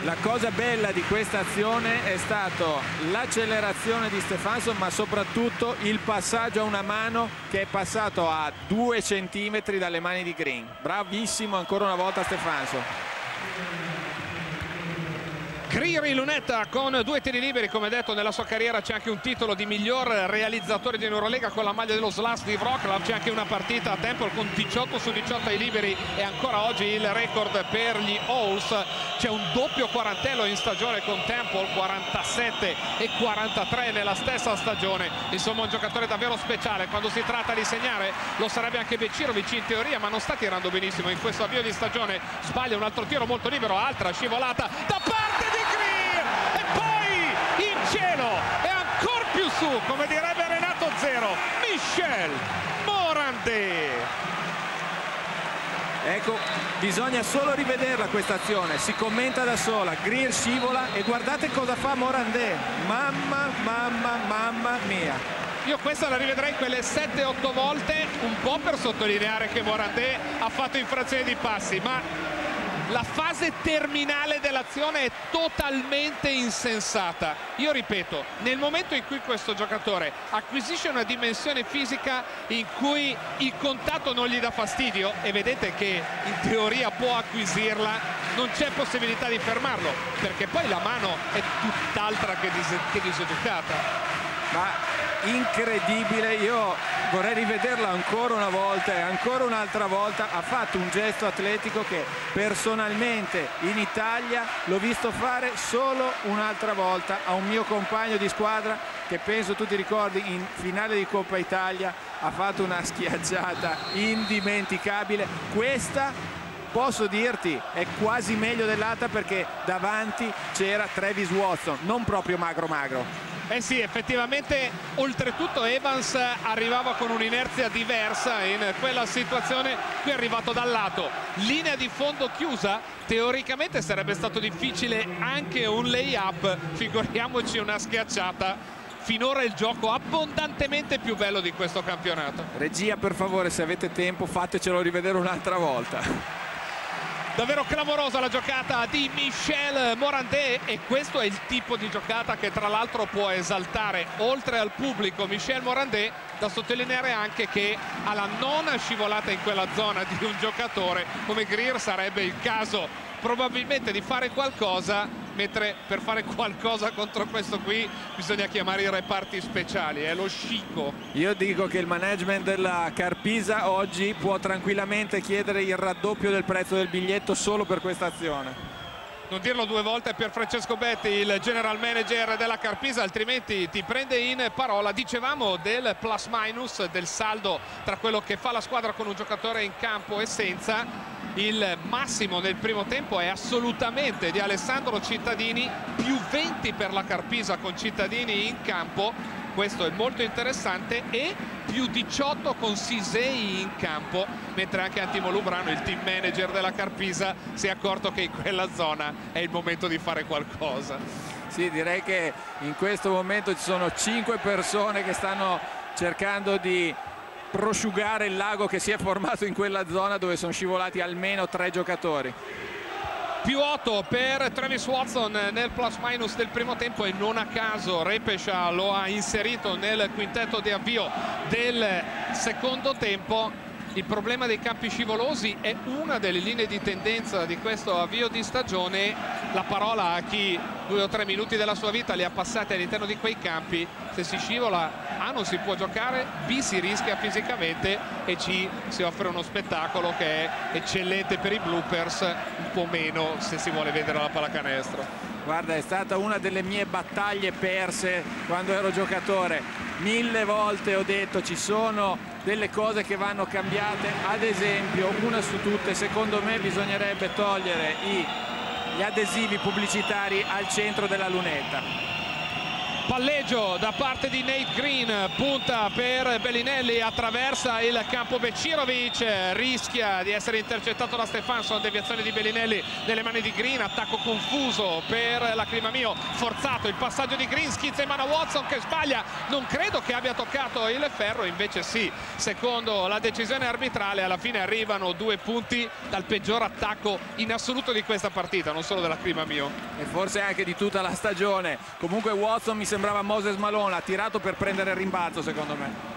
la cosa bella di questa azione è stato l'accelerazione di Stefanson ma soprattutto il passaggio a una mano che è passato a due centimetri dalle mani di Green. Bravissimo ancora una volta Stefanson Criri Lunetta con due tiri liberi, come detto nella sua carriera c'è anche un titolo di miglior realizzatore di Eurolega con la maglia dello Slas di Wroclaw, c'è anche una partita a Temple con 18 su 18 ai liberi e ancora oggi il record per gli Owls, c'è un doppio quarantello in stagione con Temple, 47 e 43 nella stessa stagione, insomma un giocatore davvero speciale, quando si tratta di segnare lo sarebbe anche Becirovic in teoria ma non sta tirando benissimo in questo avvio di stagione, sbaglia un altro tiro molto libero, altra scivolata da parte di cielo e ancora più su come direbbe Renato Zero Michel Morandé ecco bisogna solo rivederla questa azione si commenta da sola Greer scivola e guardate cosa fa Morandé. Mamma mamma mamma mia. Io questa la rivedrei quelle 7-8 volte un po' per sottolineare che Morandé ha fatto infrazione di passi ma la fase terminale dell'azione è totalmente insensata. Io ripeto, nel momento in cui questo giocatore acquisisce una dimensione fisica in cui il contatto non gli dà fastidio e vedete che in teoria può acquisirla, non c'è possibilità di fermarlo, perché poi la mano è tutt'altra che, dis che diseducata. Ma incredibile io vorrei rivederla ancora una volta e ancora un'altra volta. Ha fatto un gesto atletico che personalmente in Italia l'ho visto fare solo un'altra volta a un mio compagno di squadra che penso tu ti ricordi in finale di Coppa Italia ha fatto una schiacciata indimenticabile. Questa posso dirti è quasi meglio dell'altra perché davanti c'era Travis Watson non proprio magro magro eh sì, effettivamente oltretutto Evans arrivava con un'inerzia diversa in quella situazione, qui è arrivato dal lato, linea di fondo chiusa, teoricamente sarebbe stato difficile anche un lay-up, figuriamoci una schiacciata. Finora il gioco abbondantemente più bello di questo campionato. Regia per favore se avete tempo fatecelo rivedere un'altra volta davvero clamorosa la giocata di Michel Morandé e questo è il tipo di giocata che tra l'altro può esaltare oltre al pubblico Michel Morandé da sottolineare anche che alla nona scivolata in quella zona di un giocatore come Greer sarebbe il caso probabilmente di fare qualcosa mentre per fare qualcosa contro questo qui bisogna chiamare i reparti speciali, è lo scico. Io dico che il management della Carpisa oggi può tranquillamente chiedere il raddoppio del prezzo del biglietto solo per questa azione. Non dirlo due volte per Francesco Betti il general manager della Carpisa altrimenti ti prende in parola. Dicevamo del plus minus del saldo tra quello che fa la squadra con un giocatore in campo e senza il massimo nel primo tempo è assolutamente di Alessandro Cittadini più 20 per la Carpisa con Cittadini in campo. Questo è molto interessante. E più 18 con Sisei in campo mentre anche Antimo Lubrano il team manager della Carpisa si è accorto che in quella zona è il momento di fare qualcosa. Sì direi che in questo momento ci sono 5 persone che stanno cercando di prosciugare il lago che si è formato in quella zona dove sono scivolati almeno tre giocatori. Più 8 per Travis Watson nel plus minus del primo tempo e non a caso Repescia lo ha inserito nel quintetto di avvio del secondo tempo il problema dei campi scivolosi è una delle linee di tendenza di questo avvio di stagione. La parola a chi due o tre minuti della sua vita li ha passati all'interno di quei campi. Se si scivola A non si può giocare B si rischia fisicamente e C si offre uno spettacolo che è eccellente per i bloopers un po' meno se si vuole vedere la pallacanestro guarda è stata una delle mie battaglie perse quando ero giocatore. Mille volte ho detto ci sono delle cose che vanno cambiate ad esempio una su tutte. Secondo me bisognerebbe togliere i, gli adesivi pubblicitari al centro della lunetta palleggio da parte di Nate Green punta per Bellinelli attraversa il campo Becirovic rischia di essere intercettato da Stefanson deviazione di Bellinelli nelle mani di Green attacco confuso per la Clima Mio forzato il passaggio di Green schizza in mano a Watson che sbaglia non credo che abbia toccato il ferro invece sì secondo la decisione arbitrale alla fine arrivano due punti dal peggior attacco in assoluto di questa partita non solo della Clima Mio e forse anche di tutta la stagione. Comunque Watson mi sembrava Moses Malone ha tirato per prendere il rimbalzo secondo me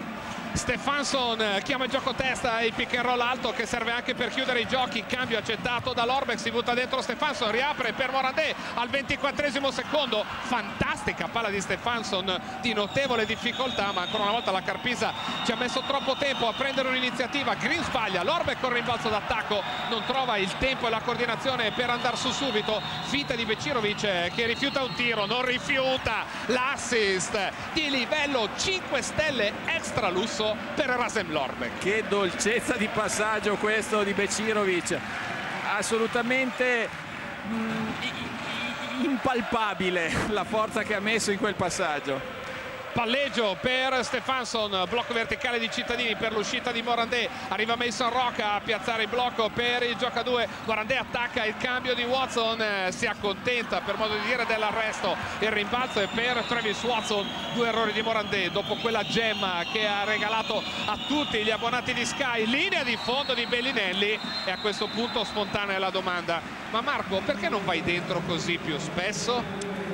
Stefanson chiama il gioco testa e il pick and roll alto che serve anche per chiudere i giochi. Cambio accettato dall'Orbex si butta dentro Stefanson riapre per Morandé al 24 secondo. Fantastica palla di Stefanson di notevole difficoltà ma ancora una volta la Carpisa ci ha messo troppo tempo a prendere un'iniziativa. Green sbaglia l'Orbex con rimbalzo d'attacco non trova il tempo e la coordinazione per andare su subito. Finta di Becirovic che rifiuta un tiro non rifiuta l'assist. Di livello 5 stelle extra lusso passaggio per Rasem Lorbeck. Che dolcezza di passaggio questo di Becirovic, assolutamente mm, impalpabile la forza che ha messo in quel passaggio palleggio per Stefanson blocco verticale di Cittadini per l'uscita di Morandé. Arriva Mason Rocca a piazzare il blocco per il gioca 2 Morandé attacca il cambio di Watson eh, si accontenta per modo di dire dell'arresto. Il rimbalzo è per Travis Watson due errori di Morandé dopo quella gemma che ha regalato a tutti gli abbonati di Sky. Linea di fondo di Bellinelli e a questo punto spontanea la domanda. Ma Marco perché non vai dentro così più spesso?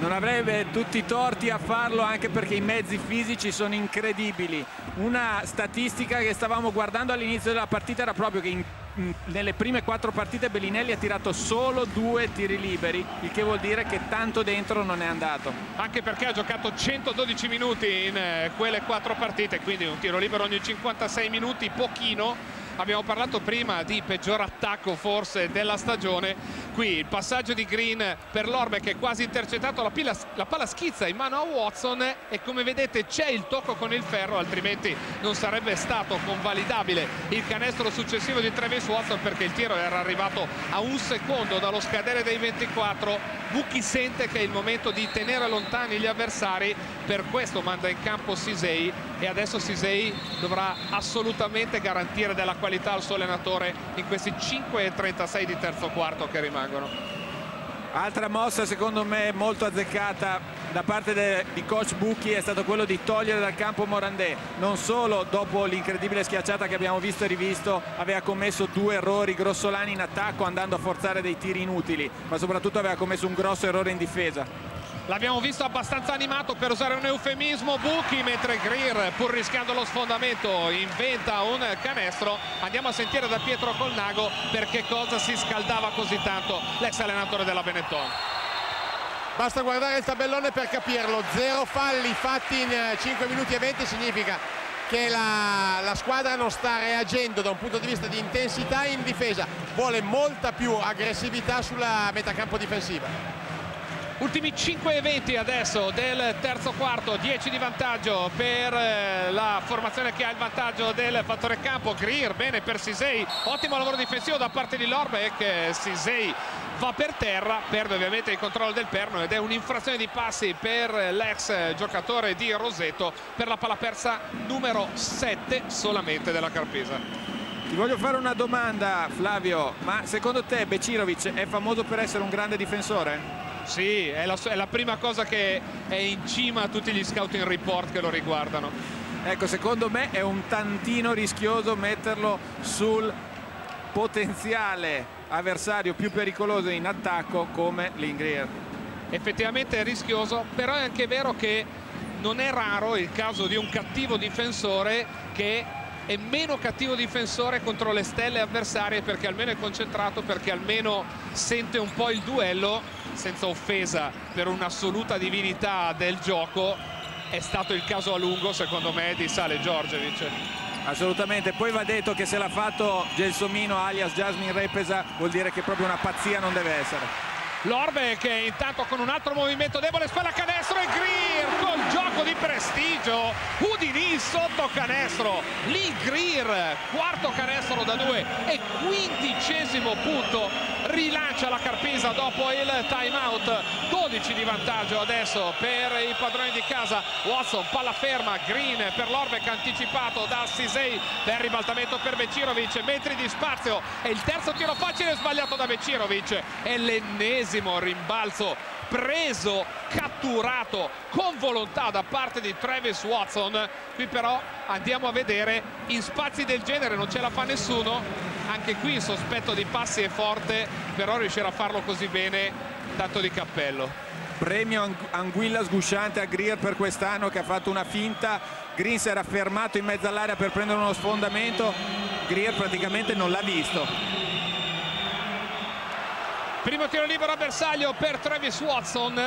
Non avrebbe tutti i torti a farlo anche perché i mezzi fisici sono incredibili. Una statistica che stavamo guardando all'inizio della partita era proprio che in, nelle prime quattro partite Bellinelli ha tirato solo due tiri liberi il che vuol dire che tanto dentro non è andato. Anche perché ha giocato 112 minuti in eh, quelle quattro partite quindi un tiro libero ogni 56 minuti pochino abbiamo parlato prima di peggior attacco forse della stagione. Qui il passaggio di Green per l'Orbe che è quasi intercettato la, pila, la palla schizza in mano a Watson e come vedete c'è il tocco con il ferro altrimenti non sarebbe stato convalidabile il canestro successivo di Travis Watson perché il tiro era arrivato a un secondo dallo scadere dei 24 Bucchi sente che è il momento di tenere lontani gli avversari per questo manda in campo Sisei e adesso Sisei dovrà assolutamente garantire della qualità al suo allenatore in questi 5.36 di terzo quarto che rimangono. Altra mossa secondo me molto azzeccata da parte di coach Bucchi è stato quello di togliere dal campo Morandé non solo dopo l'incredibile schiacciata che abbiamo visto e rivisto aveva commesso due errori grossolani in attacco andando a forzare dei tiri inutili ma soprattutto aveva commesso un grosso errore in difesa l'abbiamo visto abbastanza animato per usare un eufemismo Buchi mentre Greer pur rischiando lo sfondamento inventa un canestro. Andiamo a sentire da Pietro Colnago perché cosa si scaldava così tanto l'ex allenatore della Benetton. Basta guardare il tabellone per capirlo. Zero falli fatti in 5 minuti e 20 significa che la, la, squadra non sta reagendo da un punto di vista di intensità in difesa. Vuole molta più aggressività sulla metacampo difensiva ultimi 5 eventi adesso del terzo quarto 10 di vantaggio per eh, la formazione che ha il vantaggio del fattore campo Greer bene per Sisei ottimo lavoro difensivo da parte di Lorbeck Sisei va per terra perde ovviamente il controllo del perno ed è un'infrazione di passi per l'ex giocatore di Roseto per la palla persa numero 7 solamente della Carpesa ti voglio fare una domanda Flavio ma secondo te Becirovic è famoso per essere un grande difensore? Sì, è la, è la prima cosa che è in cima a tutti gli scouting report che lo riguardano. Ecco, secondo me è un tantino rischioso metterlo sul potenziale avversario più pericoloso in attacco come l'Ingrier. Effettivamente è rischioso, però è anche vero che non è raro il caso di un cattivo difensore che è meno cattivo difensore contro le stelle avversarie perché almeno è concentrato, perché almeno sente un po' il duello senza offesa per un'assoluta divinità del gioco è stato il caso a lungo secondo me di Sale Giorgevic assolutamente. Poi va detto che se l'ha fatto Gelsomino alias Jasmine Repesa vuol dire che proprio una pazzia non deve essere Lorbe che intanto con un altro movimento debole spalla canestro e Greer col gioco di prestigio. Udini sotto canestro lì Greer quarto canestro da due e quindicesimo punto. Rilancia la Carpisa dopo il time out. 12 di vantaggio adesso per i padroni di casa. Watson palla ferma Green per l'Orbeck anticipato da Sisei. Per ribaltamento per Becirovic metri di spazio. E il terzo tiro facile sbagliato da Becirovic e l'ennesimo rimbalzo preso, catturato con volontà da parte di Travis Watson. Qui però andiamo a vedere in spazi del genere non ce la fa nessuno. Anche qui il sospetto di passi è forte però riuscire a farlo così bene tanto di cappello. Premio anguilla sgusciante a Greer per quest'anno che ha fatto una finta. Green si era fermato in mezzo all'area per prendere uno sfondamento. Greer praticamente non l'ha visto Primo tiro libero a bersaglio per Travis Watson,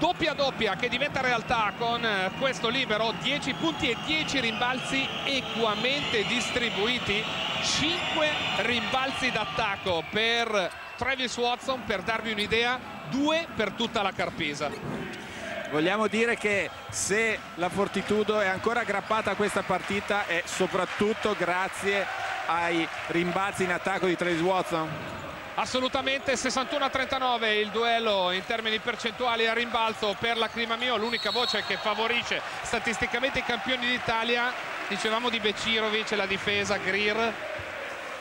doppia doppia che diventa realtà con questo libero, 10 punti e 10 rimbalzi equamente distribuiti, 5 rimbalzi d'attacco per Travis Watson, per darvi un'idea, 2 per tutta la Carpesa. Vogliamo dire che se la Fortitudo è ancora aggrappata a questa partita è soprattutto grazie ai rimbalzi in attacco di Travis Watson assolutamente 61 a 39 il duello in termini percentuali a rimbalzo per la Clima Mio l'unica voce che favorisce statisticamente i campioni d'Italia. Dicevamo di Becirovic la difesa Greer.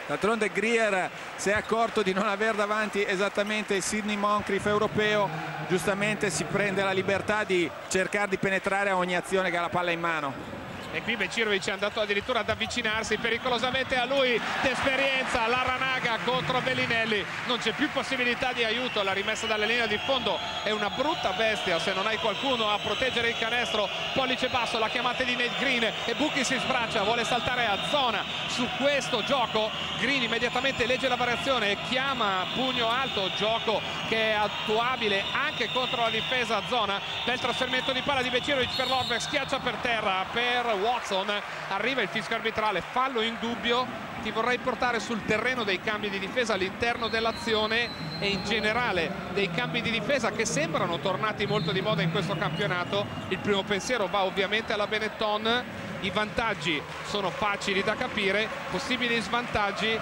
D'altronde Greer si è accorto di non aver davanti esattamente il Sidney Moncrief europeo, giustamente si prende la libertà di cercare di penetrare a ogni azione che ha la palla in mano e qui Becirovic è andato addirittura ad avvicinarsi pericolosamente a lui. D'esperienza Laranaga contro Bellinelli. Non c'è più possibilità di aiuto. La rimessa dalla linea di fondo è una brutta bestia. Se non hai qualcuno a proteggere il canestro pollice basso la chiamata di Nate Green e Bucchi si sbraccia vuole saltare a zona. Su questo gioco Green immediatamente legge la variazione e chiama pugno alto. Gioco che è attuabile anche contro la difesa a zona. Bel trasferimento di palla di Becirovic per l'Orbeck schiaccia per terra per Watson arriva il fischio arbitrale fallo in dubbio ti vorrei portare sul terreno dei cambi di difesa all'interno dell'azione e in generale dei cambi di difesa che sembrano tornati molto di moda in questo campionato il primo pensiero va ovviamente alla Benetton i vantaggi sono facili da capire possibili svantaggi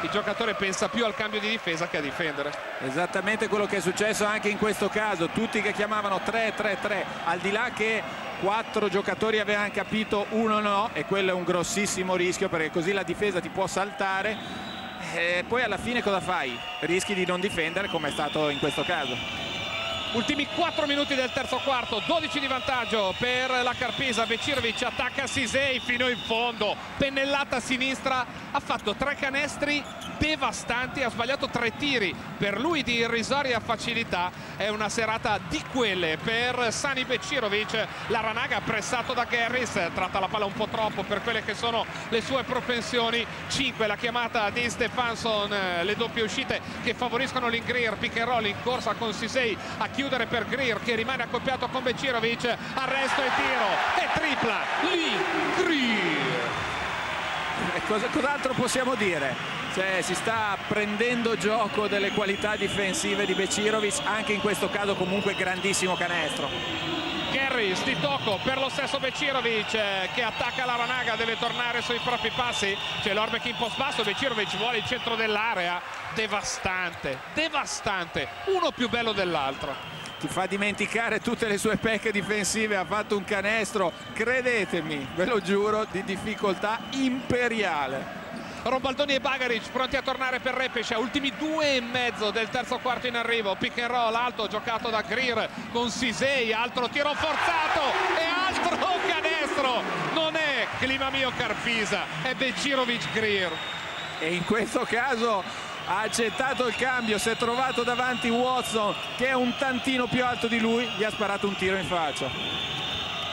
il giocatore pensa più al cambio di difesa che a difendere. Esattamente quello che è successo anche in questo caso, tutti che chiamavano 3-3-3, al di là che quattro giocatori avevano capito, uno no e quello è un grossissimo rischio perché così la difesa ti può saltare e poi alla fine cosa fai? Rischi di non difendere come è stato in questo caso. Ultimi 4 minuti del terzo quarto, 12 di vantaggio per la Carpisa, Becirovic attacca Sisei fino in fondo, pennellata a sinistra, ha fatto tre canestri devastanti, ha sbagliato tre tiri, per lui di irrisoria facilità, è una serata di quelle per Sani Becirovic, la Ranaga pressato da Garris, tratta la palla un po' troppo per quelle che sono le sue propensioni, 5 la chiamata di Stefansson, le doppie uscite che favoriscono l'Ingrir, pick and roll in corsa con Sisei a chiudere per Greer che rimane accoppiato con Becirovic arresto e tiro e tripla lì Greer cos'altro possiamo dire? Cioè, si sta prendendo gioco delle qualità difensive di Becirovic anche in questo caso comunque grandissimo canestro Garris di tocco per lo stesso Becirovic che attacca la Ranaga deve tornare sui propri passi. C'è l'Orbeck in post basso Becirovic vuole il centro dell'area. Devastante devastante. Uno più bello dell'altro. Ti fa dimenticare tutte le sue pecche difensive ha fatto un canestro. Credetemi ve lo giuro di difficoltà imperiale Rombaldoni e Bagaric pronti a tornare per Repescia ultimi due e mezzo del terzo quarto in arrivo. Pick and roll alto giocato da Greer con Sisei altro tiro forzato e altro canestro. Non è clima mio Carpisa è Becirovic Greer. E in questo caso ha accettato il cambio si è trovato davanti Watson che è un tantino più alto di lui gli ha sparato un tiro in faccia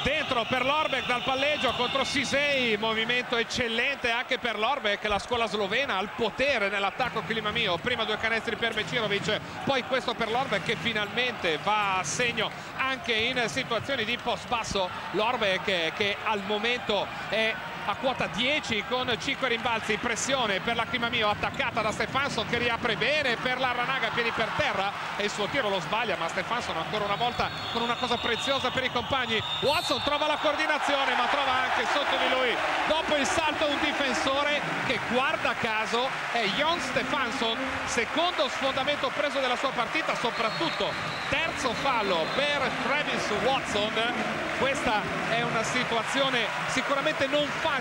dentro per l'Orbeck dal palleggio contro Sisei movimento eccellente anche per l'Orbeck la scuola slovena al potere nell'attacco clima mio prima due canestri per Becirovic poi questo per l'Orbeck che finalmente va a segno anche in situazioni di post basso l'Orbeck che al momento è a quota 10 con 5 rimbalzi. Pressione per la Clima Mio attaccata da Stefanson che riapre bene per la Ranaga piedi per terra. E il suo tiro lo sbaglia ma Stefanson ancora una volta con una cosa preziosa per i compagni. Watson trova la coordinazione ma trova anche sotto di lui dopo il salto un difensore che guarda caso è Jon Stefanson secondo sfondamento preso della sua partita soprattutto terzo fallo per Travis Watson. Questa è una situazione sicuramente non facile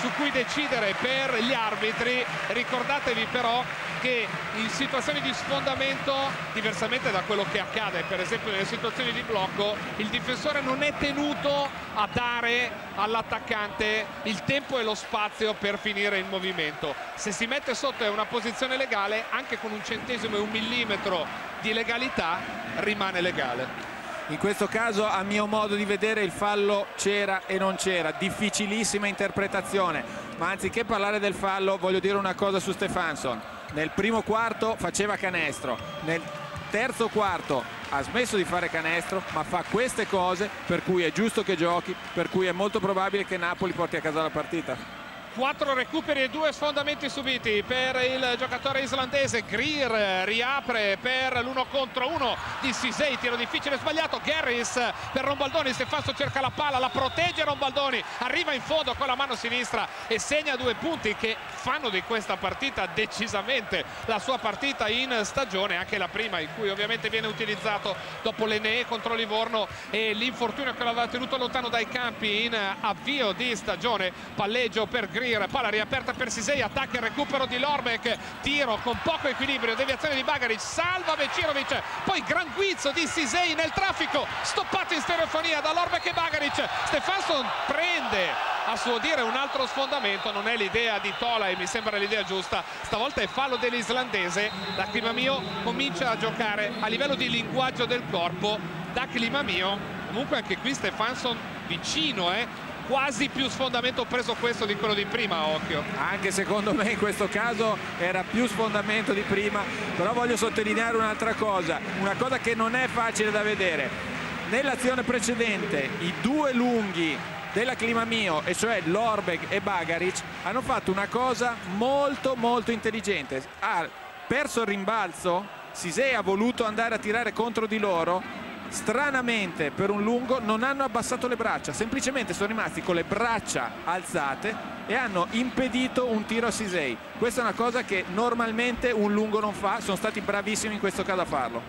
su cui decidere per gli arbitri. Ricordatevi però che in situazioni di sfondamento diversamente da quello che accade per esempio nelle situazioni di blocco il difensore non è tenuto a dare all'attaccante il tempo e lo spazio per finire il movimento. Se si mette sotto è una posizione legale anche con un centesimo e un millimetro di legalità rimane legale in questo caso a mio modo di vedere il fallo c'era e non c'era. Difficilissima interpretazione. Ma anziché parlare del fallo voglio dire una cosa su Stefanson nel primo quarto faceva canestro. Nel terzo quarto ha smesso di fare canestro ma fa queste cose per cui è giusto che giochi per cui è molto probabile che Napoli porti a casa la partita quattro recuperi e due sfondamenti subiti per il giocatore islandese. Greer riapre per l'uno contro uno di Sisei tiro difficile sbagliato. Garris per Rombaldoni Stefanso cerca la palla la protegge Rombaldoni. Arriva in fondo con la mano sinistra e segna due punti che fanno di questa partita decisamente la sua partita in stagione anche la prima in cui ovviamente viene utilizzato dopo l'Enee contro Livorno e l'infortunio che l'aveva tenuto lontano dai campi in avvio di stagione. Palleggio per Greer Greer, palla riaperta per Sisei, attacca il recupero di Lorbeck, tiro con poco equilibrio, deviazione di Bagaric, salva Vecirovic, poi gran guizzo di Sisei nel traffico, stoppato in stereofonia da Lorbeck e Bagaric, Stefanson prende a suo dire un altro sfondamento, non è l'idea di Tola e mi sembra l'idea giusta, stavolta è fallo dell'islandese, da Climamio comincia a giocare a livello di linguaggio del corpo, da Climamio, comunque anche qui Stefanson vicino, eh, quasi più sfondamento preso questo di quello di prima occhio. Anche secondo me in questo caso era più sfondamento di prima però voglio sottolineare un'altra cosa una cosa che non è facile da vedere. Nell'azione precedente i due lunghi della Clima Mio e cioè Lorbeg e Bagaric hanno fatto una cosa molto molto intelligente. Ha perso il rimbalzo Sisei ha voluto andare a tirare contro di loro stranamente per un lungo non hanno abbassato le braccia. Semplicemente sono rimasti con le braccia alzate e hanno impedito un tiro a Sisei. Questa è una cosa che normalmente un lungo non fa. Sono stati bravissimi in questo caso a farlo.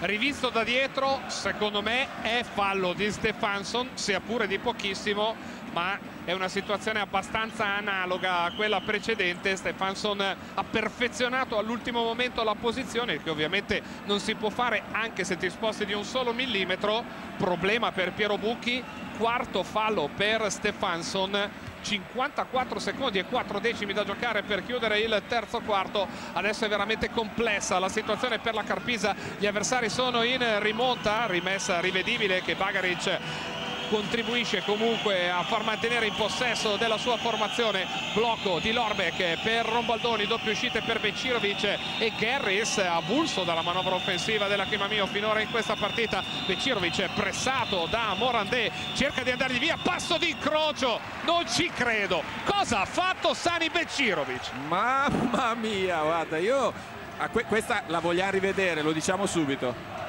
Rivisto da dietro secondo me è fallo di Stefanson sia pure di pochissimo ma è una situazione abbastanza analoga a quella precedente. Stefanson ha perfezionato all'ultimo momento la posizione che ovviamente non si può fare anche se ti sposti di un solo millimetro. Problema per Piero Bucchi. Quarto fallo per Stefanson 54 secondi e 4 decimi da giocare per chiudere il terzo quarto. Adesso è veramente complessa la situazione per la Carpisa. Gli avversari sono in rimonta. Rimessa rivedibile che Bagaric contribuisce comunque a far mantenere in possesso della sua formazione blocco di Lorbeck per Rombaldoni doppie uscite per Becirovic e Garris avulso dalla manovra offensiva della Chimamio finora in questa partita. Becirovic pressato da Morandé cerca di andargli via passo di incrocio non ci credo. Cosa ha fatto Sani Becirovic mamma mia guarda io questa la vogliamo rivedere lo diciamo subito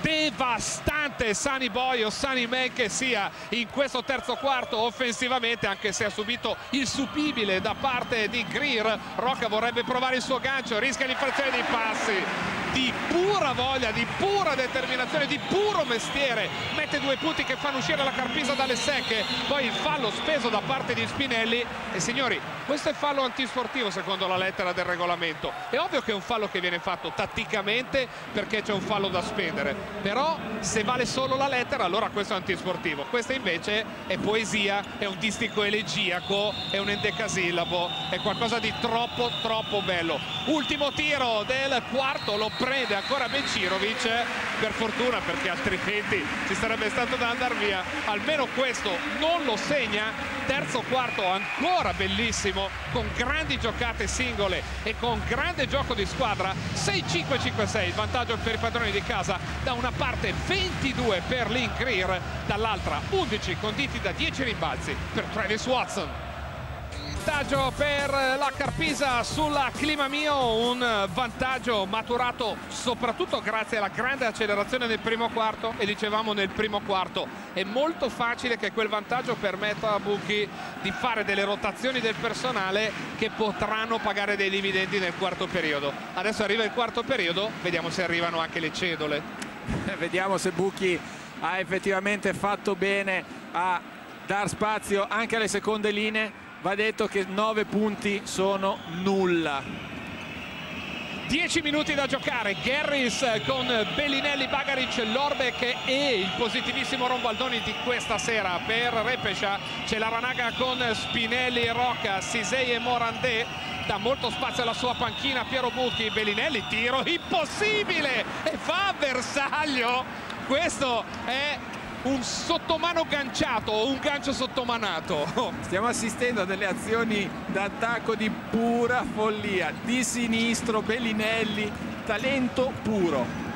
devastante Sani Boy o Sani Man che sia in questo terzo quarto offensivamente anche se ha subito il supibile da parte di Greer. Rocca vorrebbe provare il suo gancio rischia l'infrazione dei passi. Di pura voglia, di pura determinazione, di puro mestiere. Mette due punti che fanno uscire la Carpisa dalle secche. Poi il fallo speso da parte di Spinelli. E signori questo è fallo antisportivo secondo la lettera del regolamento. È ovvio che è un fallo che viene fatto tatticamente perché c'è un fallo da spendere però se vale solo la lettera allora questo è antisportivo. Questa invece è poesia è un distico elegiaco è un endecasillabo è qualcosa di troppo troppo bello. Ultimo tiro del quarto lo prende ancora Becirovic per fortuna perché altrimenti ci sarebbe stato da andare via. Almeno questo non lo segna. Terzo quarto ancora bellissimo con grandi giocate singole e con grande gioco di squadra. 6-5-5-6 il vantaggio per i padroni di casa da una parte 22 per Link Greer dall'altra 11 conditi da 10 rimbalzi per Travis Watson vantaggio per la Carpisa sulla Clima Mio, un vantaggio maturato soprattutto grazie alla grande accelerazione del primo quarto e dicevamo nel primo quarto è molto facile che quel vantaggio permetta a Buchi di fare delle rotazioni del personale che potranno pagare dei dividendi nel quarto periodo. Adesso arriva il quarto periodo, vediamo se arrivano anche le cedole. Vediamo se Buchi ha effettivamente fatto bene a dar spazio anche alle seconde linee. Va detto che 9 punti sono nulla. 10 minuti da giocare. Garris con Bellinelli, Bagaric, Lorbeck e il positivissimo Rombaldoni di questa sera per Repescia c'è la Ranaga con Spinelli, Rocca, Sisei e Morandé dà molto spazio alla sua panchina Piero Bucchi, Bellinelli, tiro impossibile e fa bersaglio questo è un sottomano ganciato o un gancio sottomanato. Stiamo assistendo a delle azioni d'attacco di pura follia. Di sinistro Bellinelli, talento puro.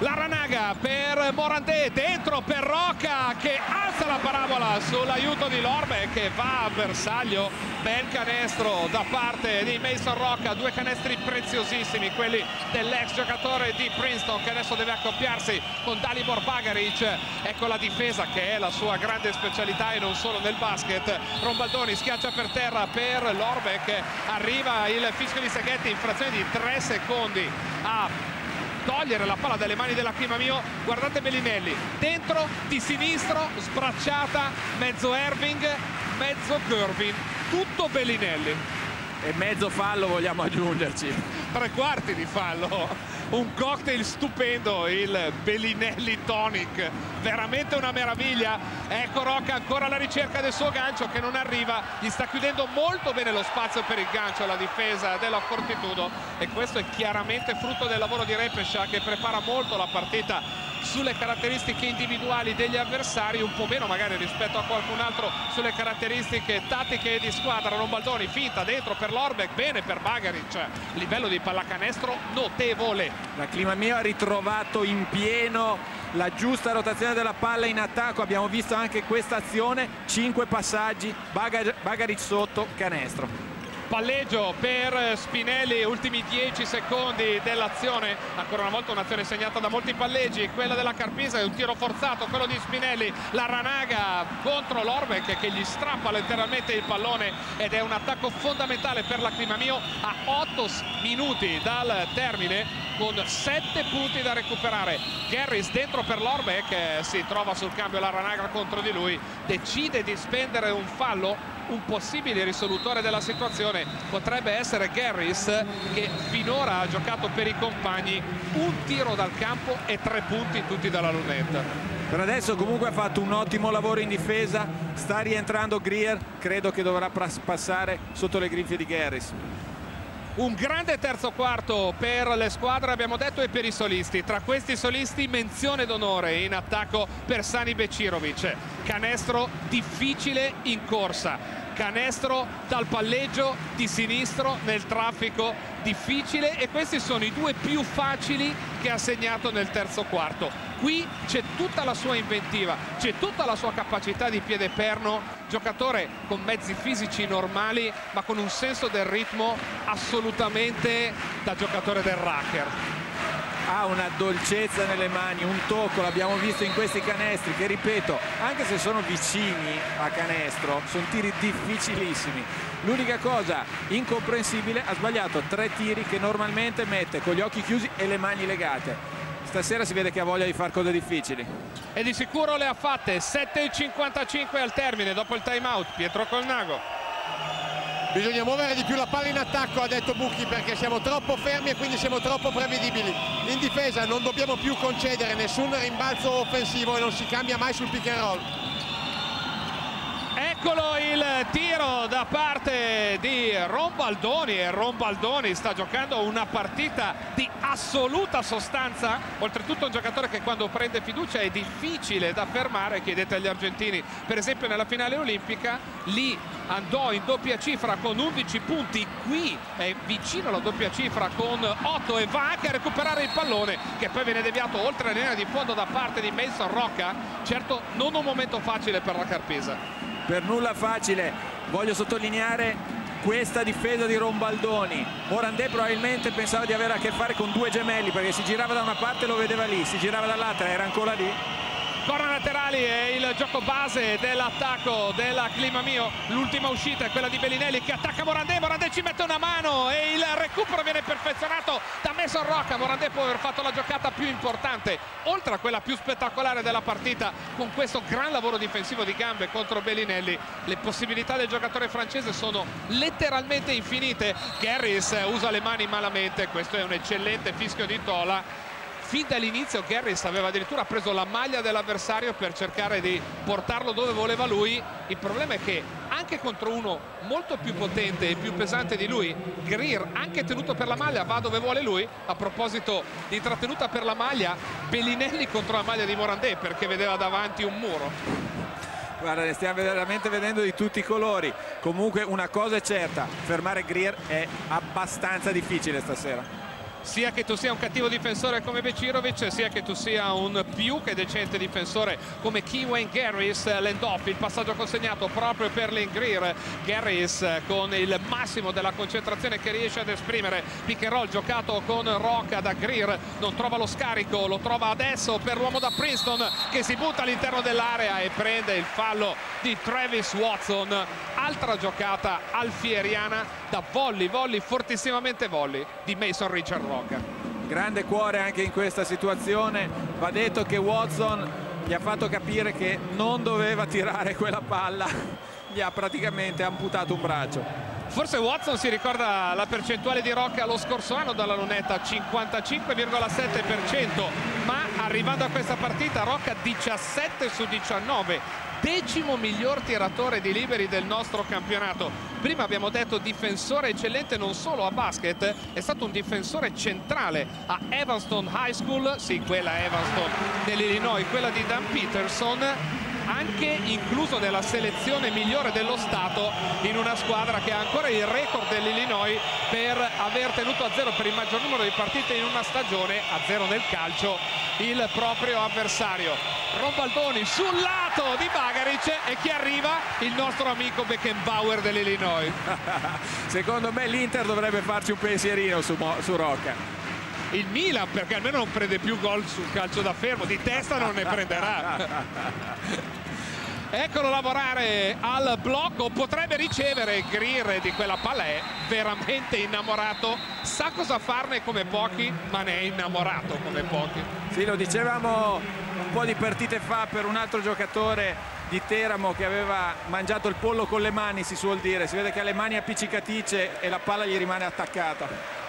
La Ranaga per Morandé, dentro per Rocca che alza la parabola sull'aiuto di Lorbe che va a bersaglio. Bel canestro da parte di Mason Rocca, due canestri preziosissimi, quelli dell'ex giocatore di Princeton che adesso deve accoppiarsi con Dalibor Bagaric. Ecco la difesa che è la sua grande specialità e non solo nel basket. Rombaldoni schiaccia per terra per Lorbeck, arriva il fischio di Seghetti in frazione di tre secondi a togliere la palla dalle mani della Clima Mio. Guardate Bellinelli. Dentro di sinistro sbracciata mezzo Erving mezzo Gervin tutto Bellinelli. E mezzo fallo vogliamo aggiungerci. Tre quarti di fallo un cocktail stupendo il Bellinelli Tonic. Veramente una meraviglia. Ecco Rocca ancora alla ricerca del suo gancio che non arriva. Gli sta chiudendo molto bene lo spazio per il gancio la difesa della Fortitudo. E questo è chiaramente frutto del lavoro di Repescia che prepara molto la partita sulle caratteristiche individuali degli avversari un po' meno magari rispetto a qualcun altro sulle caratteristiche tattiche di squadra. Rombaldoni finta dentro per l'Orbeck bene per Bagaric livello di pallacanestro notevole. La Clima Mio ha ritrovato in pieno la giusta rotazione della palla in attacco. Abbiamo visto anche questa azione 5 passaggi Bagaric sotto canestro palleggio per Spinelli ultimi 10 secondi dell'azione. Ancora una volta un'azione segnata da molti palleggi quella della Carpisa è un tiro forzato quello di Spinelli la Ranaga contro l'Orbeck che gli strappa letteralmente il pallone ed è un attacco fondamentale per la Climamio a 8 minuti dal termine con 7 punti da recuperare. Garris dentro per l'Orbeck si trova sul cambio la Ranaga contro di lui decide di spendere un fallo un possibile risolutore della situazione. Potrebbe essere Garris che finora ha giocato per i compagni un tiro dal campo e tre punti tutti dalla lunetta. Per adesso comunque ha fatto un ottimo lavoro in difesa, sta rientrando Greer, credo che dovrà passare sotto le grinfie di Garris. Un grande terzo quarto per le squadre abbiamo detto e per i solisti. Tra questi solisti menzione d'onore in attacco per Sani Becirovic. Canestro difficile in corsa canestro dal palleggio di sinistro nel traffico difficile e questi sono i due più facili che ha segnato nel terzo quarto. Qui c'è tutta la sua inventiva c'è tutta la sua capacità di piede perno giocatore con mezzi fisici normali ma con un senso del ritmo assolutamente da giocatore del racker ha una dolcezza nelle mani, un tocco, l'abbiamo visto in questi canestri che ripeto, anche se sono vicini a canestro, sono tiri difficilissimi. L'unica cosa incomprensibile, ha sbagliato tre tiri che normalmente mette con gli occhi chiusi e le mani legate. Stasera si vede che ha voglia di fare cose difficili. E di sicuro le ha fatte, 7.55 al termine dopo il time out, Pietro Colnago bisogna muovere di più la palla in attacco ha detto Bucchi perché siamo troppo fermi e quindi siamo troppo prevedibili. In difesa non dobbiamo più concedere nessun rimbalzo offensivo e non si cambia mai sul pick and roll Eccolo il tiro da parte di Rombaldoni e Rombaldoni sta giocando una partita di assoluta sostanza. Oltretutto un giocatore che quando prende fiducia è difficile da fermare chiedete agli argentini. Per esempio nella finale olimpica lì andò in doppia cifra con 11 punti qui è vicino alla doppia cifra con 8 e va anche a recuperare il pallone che poi viene deviato oltre la linea di fondo da parte di Mason Rocca. Certo non un momento facile per la Carpesa per nulla facile. Voglio sottolineare questa difesa di Rombaldoni. Morandé probabilmente pensava di avere a che fare con due gemelli perché si girava da una parte e lo vedeva lì si girava dall'altra era ancora lì corner laterali e il gioco base dell'attacco della Clima Mio. L'ultima uscita è quella di Bellinelli che attacca Morandé. Morandé ci mette una mano e il recupero viene perfezionato da Mason Rocca. Morandé può aver fatto la giocata più importante oltre a quella più spettacolare della partita con questo gran lavoro difensivo di gambe contro Bellinelli. Le possibilità del giocatore francese sono letteralmente infinite. Garris usa le mani malamente. Questo è un eccellente fischio di Tola fin dall'inizio Garris aveva addirittura preso la maglia dell'avversario per cercare di portarlo dove voleva lui. Il problema è che anche contro uno molto più potente e più pesante di lui Greer anche tenuto per la maglia va dove vuole lui. A proposito di trattenuta per la maglia Bellinelli contro la maglia di Morandé perché vedeva davanti un muro. Guarda ne stiamo veramente vedendo di tutti i colori. Comunque una cosa è certa fermare Greer è abbastanza difficile stasera sia che tu sia un cattivo difensore come Becirovic sia che tu sia un più che decente difensore come Kiwen Garris l'end-off, il passaggio consegnato proprio per l'Ingrir. Garris con il massimo della concentrazione che riesce ad esprimere. Pick and roll giocato con Rocca da Greer non trova lo scarico, lo trova adesso per l'uomo da Princeton che si butta all'interno dell'area e prende il fallo di Travis Watson. Altra giocata alfieriana da volley, volley fortissimamente volley di Mason Richard Rocca. Grande cuore anche in questa situazione, va detto che Watson gli ha fatto capire che non doveva tirare quella palla, gli ha praticamente amputato un braccio. Forse Watson si ricorda la percentuale di Rocca lo scorso anno dalla lunetta 55,7% ma arrivando a questa partita Rocca 17 su 19 decimo miglior tiratore di liberi del nostro campionato. Prima abbiamo detto difensore eccellente non solo a basket è stato un difensore centrale a Evanston High School sì quella Evanston dell'Illinois quella di Dan Peterson anche incluso nella selezione migliore dello Stato in una squadra che ha ancora il record dell'Illinois per aver tenuto a zero per il maggior numero di partite in una stagione a zero nel calcio il proprio avversario. Rombaldoni sul lato di Bagaric e chi arriva? Il nostro amico Beckenbauer dell'Illinois. Secondo me l'Inter dovrebbe farci un pensierino su, su Rocca il Milan perché almeno non prende più gol sul calcio da fermo di testa non ne prenderà. Eccolo lavorare al blocco potrebbe ricevere Greer di quella palla è veramente innamorato. Sa cosa farne come pochi ma ne è innamorato come pochi. Sì lo dicevamo un po' di partite fa per un altro giocatore di Teramo che aveva mangiato il pollo con le mani si suol dire. Si vede che ha le mani appiccicaticce e la palla gli rimane attaccata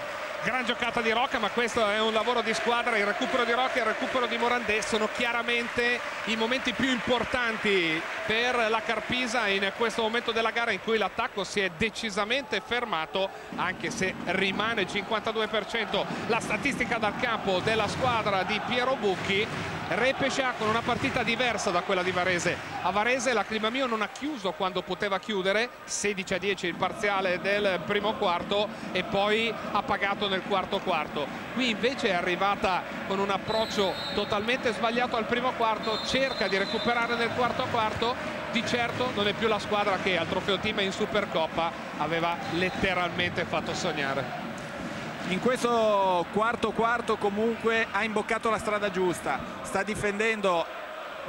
gran giocata di Rocca ma questo è un lavoro di squadra il recupero di Rocca e il recupero di Morandé sono chiaramente i momenti più importanti per la Carpisa in questo momento della gara in cui l'attacco si è decisamente fermato anche se rimane 52% la statistica dal campo della squadra di Piero Bucchi. Repescia con una partita diversa da quella di Varese. A Varese la Climamio non ha chiuso quando poteva chiudere 16 a 10 il parziale del primo quarto e poi ha pagato nel quarto quarto. Qui invece è arrivata con un approccio totalmente sbagliato al primo quarto cerca di recuperare nel quarto quarto. Di certo non è più la squadra che al trofeo team in Supercoppa aveva letteralmente fatto sognare. In questo quarto quarto comunque ha imboccato la strada giusta. Sta difendendo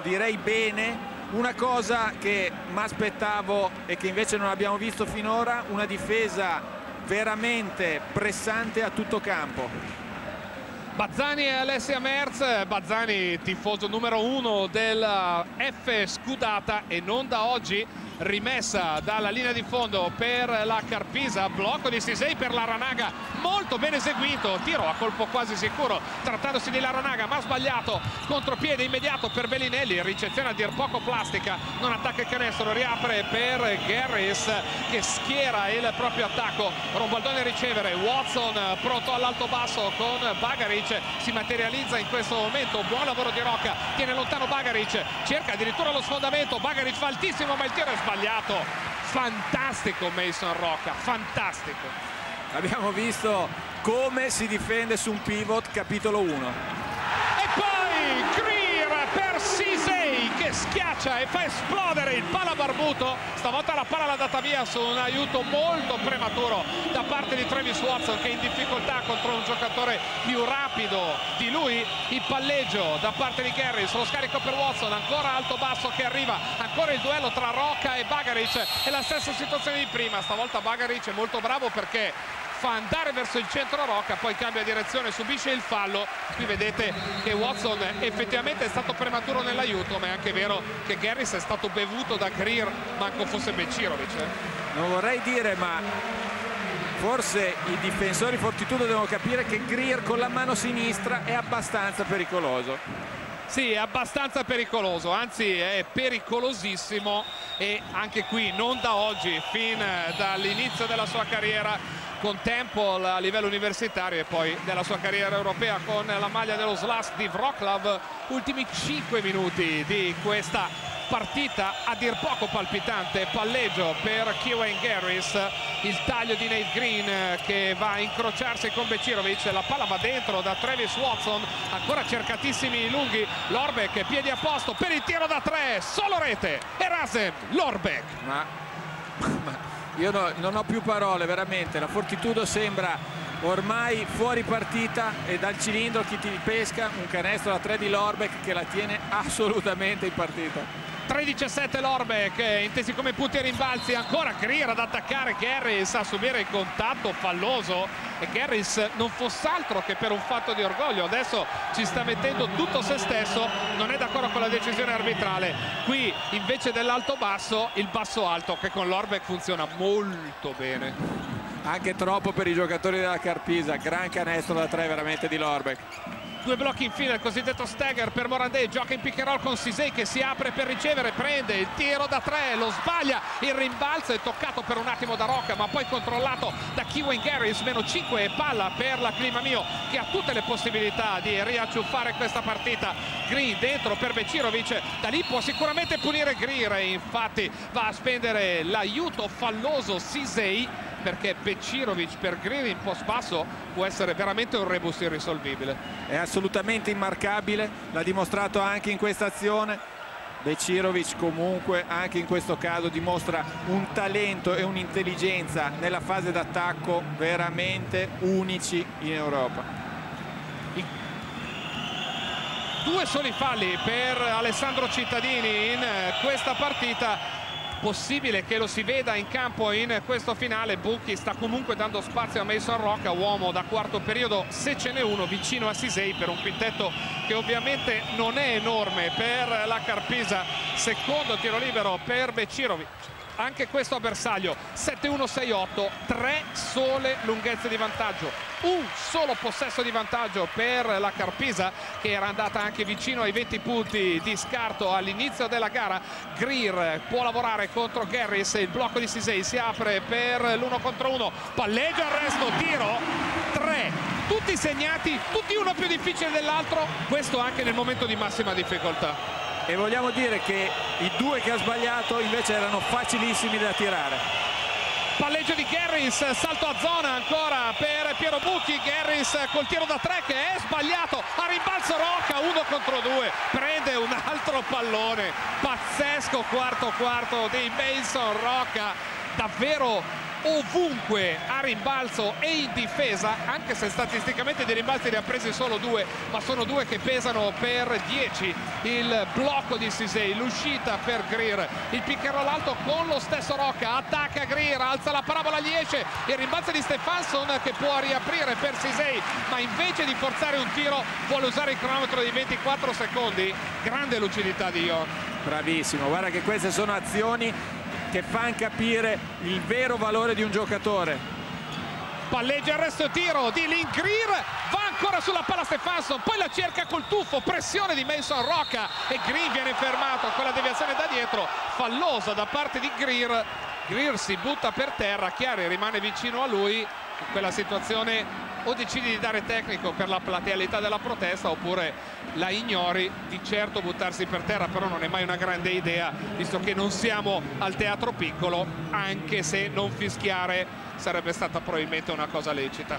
direi bene. Una cosa che mi aspettavo e che invece non abbiamo visto finora una difesa veramente pressante a tutto campo Bazzani e Alessia Merz. Bazzani tifoso numero uno del F Scudata e non da oggi rimessa dalla linea di fondo per la Carpisa. Blocco di Sisei per la Ranaga. Molto ben eseguito. Tiro a colpo quasi sicuro trattandosi di Laranaga ma sbagliato. Contropiede immediato per Bellinelli. Ricezione a dir poco plastica. Non attacca il canestro riapre per Garris che schiera il proprio attacco. Rombaldone ricevere. Watson pronto all'alto basso con Bagaric si materializza in questo momento. Buon lavoro di Rocca tiene lontano Bagaric cerca addirittura lo sfondamento. Bagaric fa altissimo ma il tiro è sbagliato. Fantastico Mason Rocca fantastico. Abbiamo visto come si difende su un pivot capitolo 1 e poi Greer per Sisei schiaccia e fa esplodere il pala barbuto stavolta la palla l'ha data via su un aiuto molto prematuro da parte di Travis Watson che è in difficoltà contro un giocatore più rapido di lui. Il palleggio da parte di Garris lo scarico per Watson ancora alto basso che arriva. Ancora il duello tra Rocca e Bagaric è la stessa situazione di prima. Stavolta Bagaric è molto bravo perché fa andare verso il centro Rocca poi cambia direzione subisce il fallo qui vedete che Watson effettivamente è stato prematuro nell'aiuto ma è anche vero che Garris è stato bevuto da Greer manco fosse Becirovic eh. non vorrei dire ma forse i difensori Fortitudo devono capire che Greer con la mano sinistra è abbastanza pericoloso sì, è abbastanza pericoloso, anzi è pericolosissimo e anche qui non da oggi, fin dall'inizio della sua carriera con Temple a livello universitario e poi della sua carriera europea con la maglia dello Slask di Wroclaw. Ultimi 5 minuti di questa partita a dir poco palpitante palleggio per Kiwen Garris. Il taglio di Nate Green che va a incrociarsi con Becirovic la palla va dentro da Travis Watson ancora cercatissimi lunghi. Lorbeck piedi a posto per il tiro da tre. Solo rete. Erasem Lorbeck. Ma, ma io no, non ho più parole veramente. La Fortitudo sembra ormai fuori partita e dal cilindro chi ti pesca un canestro da 3 di Lorbeck che la tiene assolutamente in partita 3-17 Lorbeck intesi come punti e rimbalzi ancora Greer ad attaccare. Garris a subire il contatto falloso. E Garris non fosse altro che per un fatto di orgoglio. Adesso ci sta mettendo tutto se stesso non è d'accordo con la decisione arbitrale. Qui invece dell'alto basso il basso alto che con Lorbeck funziona molto bene. Anche troppo per i giocatori della Carpisa. Gran canestro da 3 veramente di Lorbeck due blocchi in fila il cosiddetto stagger per Morandé gioca in pick and roll con Sisei che si apre per ricevere prende il tiro da tre lo sbaglia il rimbalzo è toccato per un attimo da Rocca ma poi controllato da Kiwen Garris meno 5 e palla per la Clima Mio che ha tutte le possibilità di riacciuffare questa partita. Green dentro per Becirovic da lì può sicuramente punire Greer infatti va a spendere l'aiuto falloso Sisei perché Becirovic per Greer in post basso può essere veramente un rebus irrisolvibile. È assolutamente immarcabile l'ha dimostrato anche in questa azione. Becirovic comunque anche in questo caso dimostra un talento e un'intelligenza nella fase d'attacco veramente unici in Europa. Due soli falli per Alessandro Cittadini in questa partita possibile che lo si veda in campo in questo finale. Bucchi sta comunque dando spazio a Mason Rocca uomo da quarto periodo se ce n'è uno vicino a Sisei per un quintetto che ovviamente non è enorme per la Carpisa. Secondo tiro libero per Becirovic anche questo a bersaglio. 7-1-6-8 tre sole lunghezze di vantaggio. Un solo possesso di vantaggio per la Carpisa che era andata anche vicino ai 20 punti di scarto all'inizio della gara. Greer può lavorare contro Garris. Il blocco di Sisei si apre per l'uno contro uno. Palleggio arresto tiro. 3 tutti segnati tutti uno più difficile dell'altro. Questo anche nel momento di massima difficoltà e vogliamo dire che i due che ha sbagliato invece erano facilissimi da tirare. Palleggio di Garris salto a zona ancora per Piero Bucchi. Garris col tiro da tre che è sbagliato. A rimbalzo Rocca uno contro due. Prende un altro pallone. Pazzesco quarto quarto di Mason Rocca. Davvero ovunque a rimbalzo e in difesa anche se statisticamente di rimbalzi ne ha presi solo due ma sono due che pesano per 10 il blocco di Sisei l'uscita per Greer. Il piccherò alto con lo stesso Rocca attacca Greer alza la parabola gli esce. Il rimbalzo di Stefansson che può riaprire per Sisei ma invece di forzare un tiro vuole usare il cronometro di 24 secondi. Grande lucidità di Ion. Bravissimo guarda che queste sono azioni che fanno capire il vero valore di un giocatore. Palleggia arresto tiro di Link Greer va ancora sulla palla Stefansson poi la cerca col tuffo pressione di Mason Rocca e Greer viene fermato con la deviazione da dietro fallosa da parte di Greer. Greer si butta per terra Chiari rimane vicino a lui quella situazione o decidi di dare tecnico per la platealità della protesta oppure la ignori di certo buttarsi per terra però non è mai una grande idea visto che non siamo al teatro piccolo anche se non fischiare sarebbe stata probabilmente una cosa lecita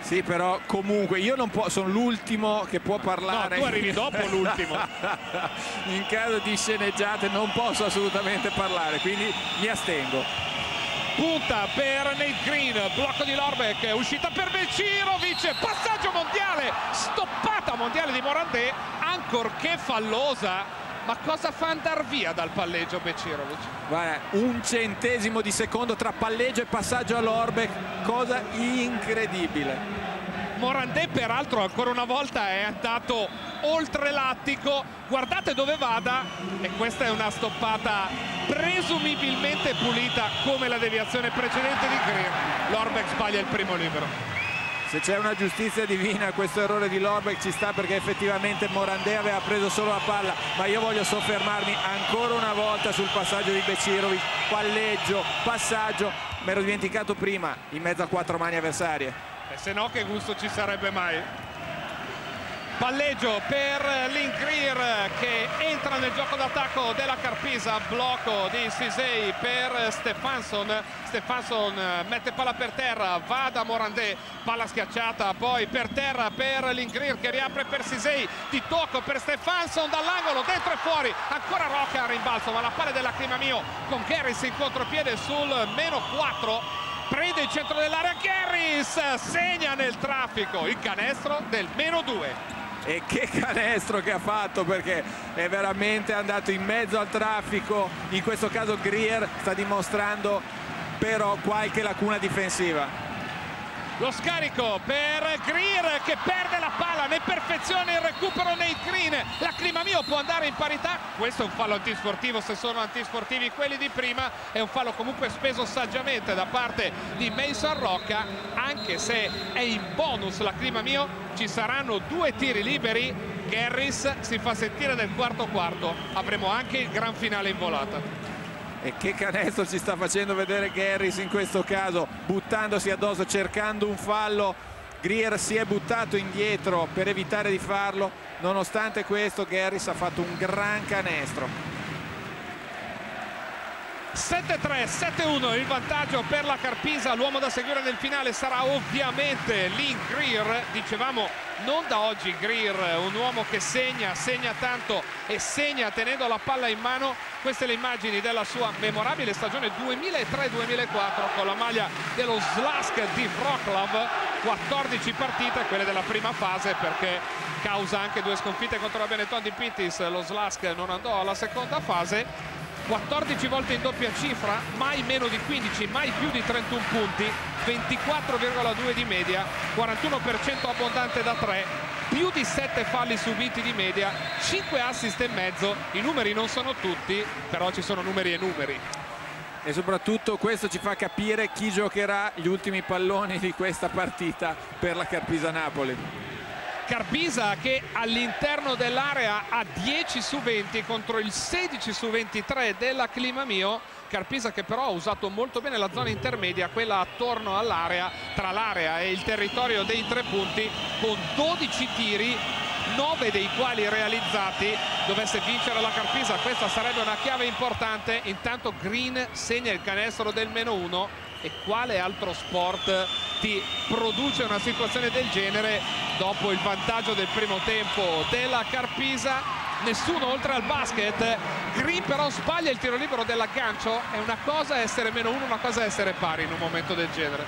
Sì, però comunque io non posso, sono l'ultimo che può parlare. No, tu arrivi dopo l'ultimo. In caso di sceneggiate non posso assolutamente parlare, quindi mi astengo. Punta per Nate Green, blocco di Lorbeck, uscita per Vecirovic, passaggio mondiale, stoppata mondiale di Morandé, ancorché fallosa. Ma cosa fa andare via dal palleggio Becirovic? Guarda, un centesimo di secondo tra palleggio e passaggio all'Orbeck, cosa incredibile. Morandé peraltro ancora una volta è andato oltre l'attico. Guardate dove vada e questa è una stoppata presumibilmente pulita come la deviazione precedente di Greer. l'Orbeck sbaglia il primo libero. Se c'è una giustizia divina questo errore di Lorbeck ci sta perché effettivamente Morandé aveva preso solo la palla ma io voglio soffermarmi ancora una volta sul passaggio di Becirovic. Palleggio, passaggio. Mi ero dimenticato prima in mezzo a quattro mani avversarie se no che gusto ci sarebbe mai. Palleggio per Linkrier che entra nel gioco d'attacco della Carpisa blocco di Sisei per Stefansson. Stefansson mette palla per terra va da Morandé palla schiacciata poi per terra per Linkrier che riapre per Sisei di tocco per Stefansson dall'angolo dentro e fuori ancora Rocca a rimbalzo ma la palla della Clima Mio con Garris in contropiede sul meno 4 prende il centro dell'area Garris segna nel traffico il canestro del meno 2 e che canestro che ha fatto perché è veramente andato in mezzo al traffico. In questo caso Grier sta dimostrando però qualche lacuna difensiva lo scarico per Greer che perde la palla ne perfezione il recupero nei green. La clima mio può andare in parità. Questo è un fallo antisportivo se sono antisportivi quelli di prima è un fallo comunque speso saggiamente da parte di Mason Rocca anche se è in bonus la clima mio ci saranno due tiri liberi. Garris si fa sentire nel quarto quarto. Avremo anche il gran finale in volata e che canestro ci sta facendo vedere Garris in questo caso buttandosi addosso cercando un fallo. Grier si è buttato indietro per evitare di farlo. Nonostante questo Garris ha fatto un gran canestro 7-3, 7-1 il vantaggio per la Carpisa, l'uomo da seguire nel finale sarà ovviamente Link Greer, dicevamo non da oggi Greer, un uomo che segna, segna tanto e segna tenendo la palla in mano, queste le immagini della sua memorabile stagione 2003-2004 con la maglia dello Slask di Wroclaw, 14 partite, quelle della prima fase perché causa anche due sconfitte contro la Benetton di Pittis, lo Slask non andò alla seconda fase 14 volte in doppia cifra, mai meno di 15, mai più di 31 punti, 24,2 di media, 41% abbondante da 3, più di 7 falli subiti di media, 5 assist e mezzo, i numeri non sono tutti, però ci sono numeri e numeri. E soprattutto questo ci fa capire chi giocherà gli ultimi palloni di questa partita per la Carpisa Napoli. Carpisa che all'interno dell'area ha 10 su 20 contro il 16 su 23 della Clima Mio. Carpisa che però ha usato molto bene la zona intermedia quella attorno all'area tra l'area e il territorio dei tre punti con 12 tiri 9 dei quali realizzati. Dovesse vincere la Carpisa questa sarebbe una chiave importante. Intanto Green segna il canestro del meno 1 e quale altro sport ti produce una situazione del genere dopo il vantaggio del primo tempo della Carpisa? Nessuno oltre al basket. Green però sbaglia il tiro libero dell'aggancio. È una cosa essere meno uno una cosa essere pari in un momento del genere.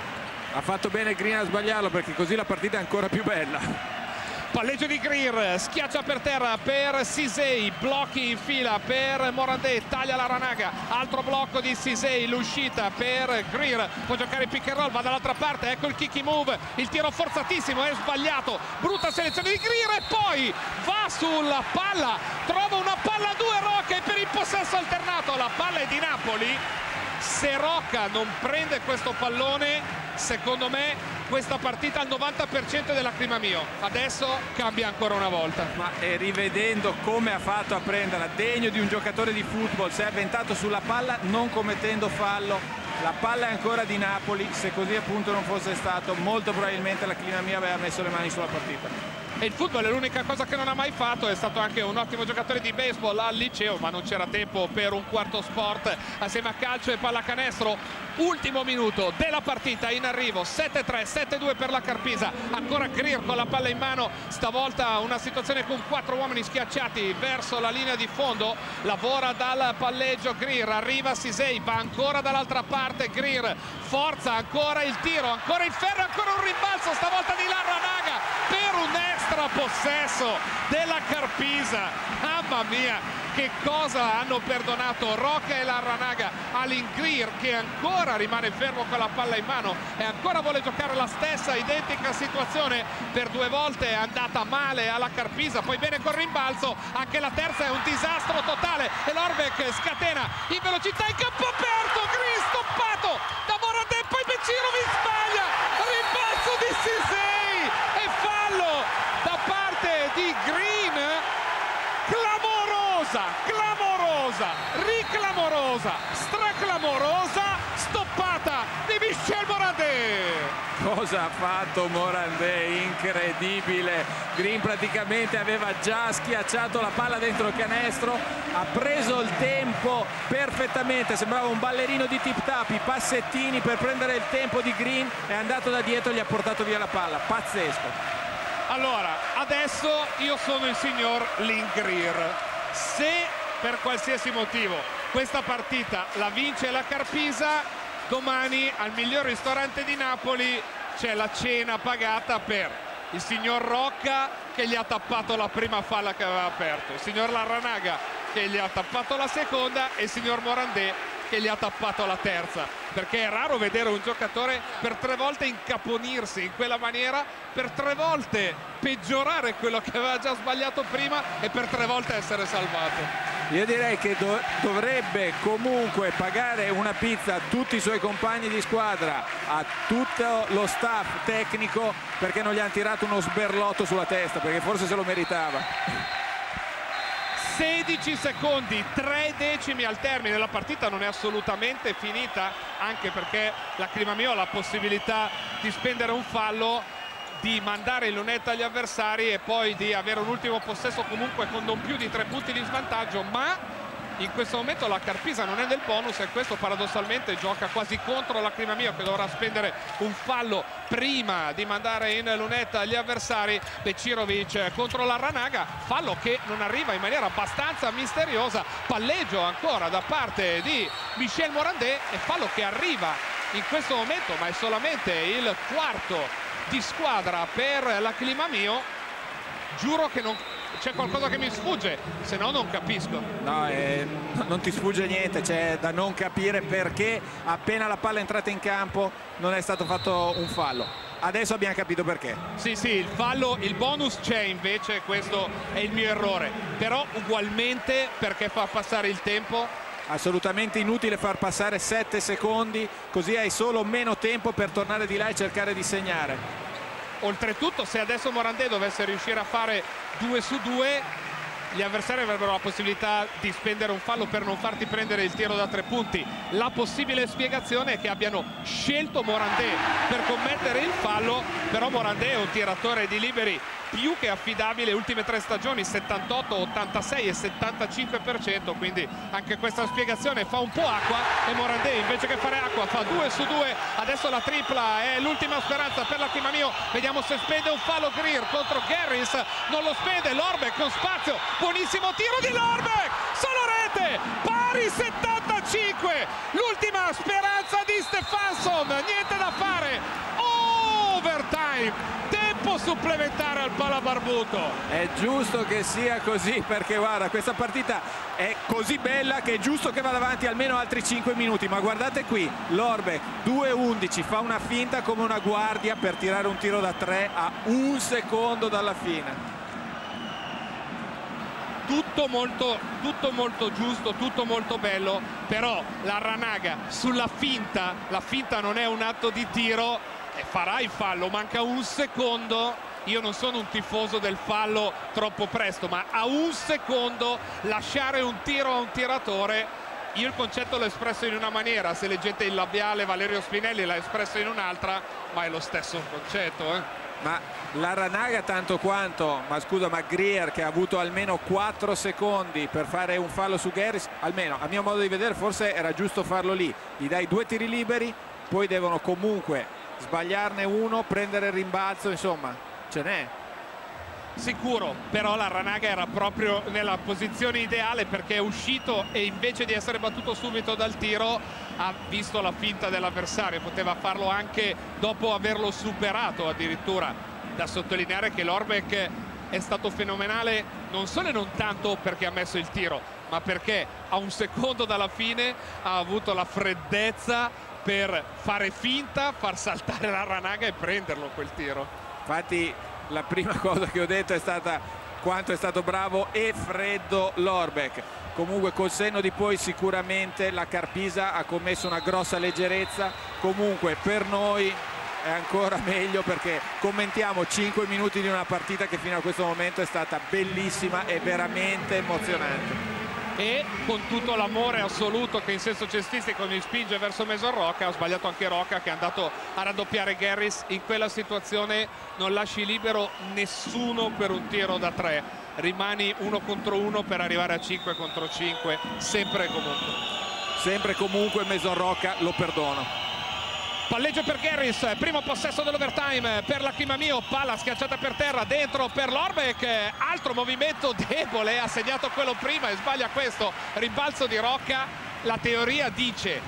Ha fatto bene Green a sbagliarlo perché così la partita è ancora più bella palleggio di Greer schiaccia per terra per Sisei blocchi in fila per Morandé taglia la Ranaga altro blocco di Sisei l'uscita per Greer può giocare il pick and roll va dall'altra parte ecco il kicky move il tiro forzatissimo è sbagliato brutta selezione di Greer e poi va sulla palla trova una palla a due Rocca e per il possesso alternato la palla è di Napoli se Rocca non prende questo pallone secondo me questa partita al 90% della prima mio. Adesso cambia ancora una volta. Ma rivedendo come ha fatto a prenderla degno di un giocatore di football si è avventato sulla palla non commettendo fallo. La palla è ancora di Napoli se così appunto non fosse stato molto probabilmente la clima mia aveva messo le mani sulla partita e il football è l'unica cosa che non ha mai fatto è stato anche un ottimo giocatore di baseball al liceo ma non c'era tempo per un quarto sport. Assieme a calcio e pallacanestro ultimo minuto della partita in arrivo 7-3 7-2 per la Carpisa. Ancora Greer con la palla in mano stavolta una situazione con quattro uomini schiacciati verso la linea di fondo. Lavora dal palleggio Greer arriva Sisei va ancora dall'altra parte Greer forza ancora il tiro ancora il ferro ancora un rimbalzo stavolta di Larranaga per un extra possesso della Carpisa. Mamma mia che cosa hanno perdonato Rocca e Larranaga all'Ingrir che ancora rimane fermo con la palla in mano e ancora vuole giocare la stessa identica situazione. Per due volte è andata male alla Carpisa poi bene col rimbalzo anche la terza è un disastro totale e l'Orbeck scatena in velocità in campo aperto Gris stoppato da Morandè poi Becirovic sbaglia rimbalzo di Sisei e fallo da parte di Green clamorosa, clamorosa, riclamorosa, straclamorosa, stoppata di Michel Morandé. Cosa ha fatto Morandé? Incredibile. Green praticamente aveva già schiacciato la palla dentro il canestro, ha preso il tempo perfettamente, sembrava un ballerino di tip tap, i passettini per prendere il tempo di Green, è andato da dietro e gli ha portato via la palla. Pazzesco. Allora, adesso io sono il signor Lingrir. Se per qualsiasi motivo. Questa partita la vince la Carpisa, domani al miglior ristorante di Napoli c'è la cena pagata per il signor Rocca che gli ha tappato la prima falla che aveva aperto, il signor Larranaga che gli ha tappato la seconda. E il signor Morandè che gli ha tappato la terza perché è raro vedere un giocatore per tre volte incaponirsi in quella maniera per tre volte peggiorare quello che aveva già sbagliato prima e per tre volte essere salvato io direi che do dovrebbe comunque pagare una pizza a tutti i suoi compagni di squadra, a tutto lo staff tecnico perché non gli hanno tirato uno sberlotto sulla testa, perché forse se lo meritava. 16 secondi, 3 decimi al termine, la partita non è assolutamente finita, anche perché la Climamio ha la possibilità di spendere un fallo di mandare in lunetta agli avversari e poi di avere un ultimo possesso comunque con non più di tre punti di svantaggio ma in questo momento la Carpisa non è nel bonus e questo paradossalmente gioca quasi contro la Clima Mio che dovrà spendere un fallo prima di mandare in lunetta gli avversari. Pecirovic contro la Ranaga fallo che non arriva in maniera abbastanza misteriosa. Palleggio ancora da parte di Michel Morandé e fallo che arriva in questo momento ma è solamente il quarto di squadra per la Clima Mio giuro che non c'è qualcosa che mi sfugge se no non capisco. No eh, non ti sfugge niente c'è da non capire perché appena la palla è entrata in campo non è stato fatto un fallo. Adesso abbiamo capito perché. Sì sì il fallo il bonus c'è invece questo è il mio errore. Però ugualmente perché fa passare il tempo? Assolutamente inutile far passare 7 secondi così hai solo meno tempo per tornare di là e cercare di segnare oltretutto se adesso Morandé dovesse riuscire a fare 2 su 2 gli avversari avrebbero la possibilità di spendere un fallo per non farti prendere il tiro da tre punti. La possibile spiegazione è che abbiano scelto Morandé per commettere il fallo però Morandé è un tiratore di liberi più che affidabile ultime tre stagioni 78, 86 e 75% quindi anche questa spiegazione fa un po' acqua e Morandé invece che fare acqua fa 2 su 2 adesso la tripla è l'ultima speranza per la Mio. Vediamo se spende un fallo Greer contro Garris. Non lo spende Lorbeck con spazio. Buonissimo tiro di Lorbeck. Solo rete. Pari 75 l'ultima speranza di Stefansson. Niente da fare. Overtime tempo supplementare al palabarbuto è giusto che sia così perché guarda questa partita è così bella che è giusto che vada avanti almeno altri 5 minuti ma guardate qui Lorbeck 2-11 fa una finta come una guardia per tirare un tiro da 3 a un secondo dalla fine. Tutto molto, tutto molto giusto, tutto molto bello, però la Ranaga sulla finta, la finta non è un atto di tiro, e farà il fallo, manca un secondo. Io non sono un tifoso del fallo troppo presto ma a un secondo lasciare un tiro a un tiratore io il concetto l'ho espresso in una maniera. Se leggete il labiale Valerio Spinelli l'ha espresso in un'altra ma è lo stesso concetto eh? ma la Ranaga tanto quanto ma scusa ma Grier che ha avuto almeno 4 secondi per fare un fallo su Garris almeno a mio modo di vedere forse era giusto farlo lì. Gli dai due tiri liberi poi devono comunque sbagliarne uno prendere il rimbalzo insomma ce n'è. Sicuro però la Ranaga era proprio nella posizione ideale perché è uscito e invece di essere battuto subito dal tiro ha visto la finta dell'avversario. Poteva farlo anche dopo averlo superato addirittura da sottolineare che l'Orbeck è stato fenomenale non solo e non tanto perché ha messo il tiro ma perché a un secondo dalla fine ha avuto la freddezza per fare finta, far saltare la Ranaga e prenderlo quel tiro. Infatti la prima cosa che ho detto è stata quanto è stato bravo e freddo l'Orbeck. Comunque col senno di poi sicuramente la Carpisa ha commesso una grossa leggerezza. Comunque per noi è ancora meglio perché commentiamo 5 minuti di una partita che fino a questo momento è stata bellissima e veramente emozionante e con tutto l'amore assoluto che in senso cestistico mi spinge verso Meson Roca ha sbagliato anche Roca che è andato a raddoppiare Garris. In quella situazione non lasci libero nessuno per un tiro da tre. Rimani uno contro uno per arrivare a 5 contro 5 sempre e comunque. Sempre comunque Meson Roca lo perdono palleggio per Garris primo possesso dell'overtime per la Mio palla schiacciata per terra dentro per l'Orbeck altro movimento debole ha segnato quello prima e sbaglia questo rimbalzo di Rocca la teoria dice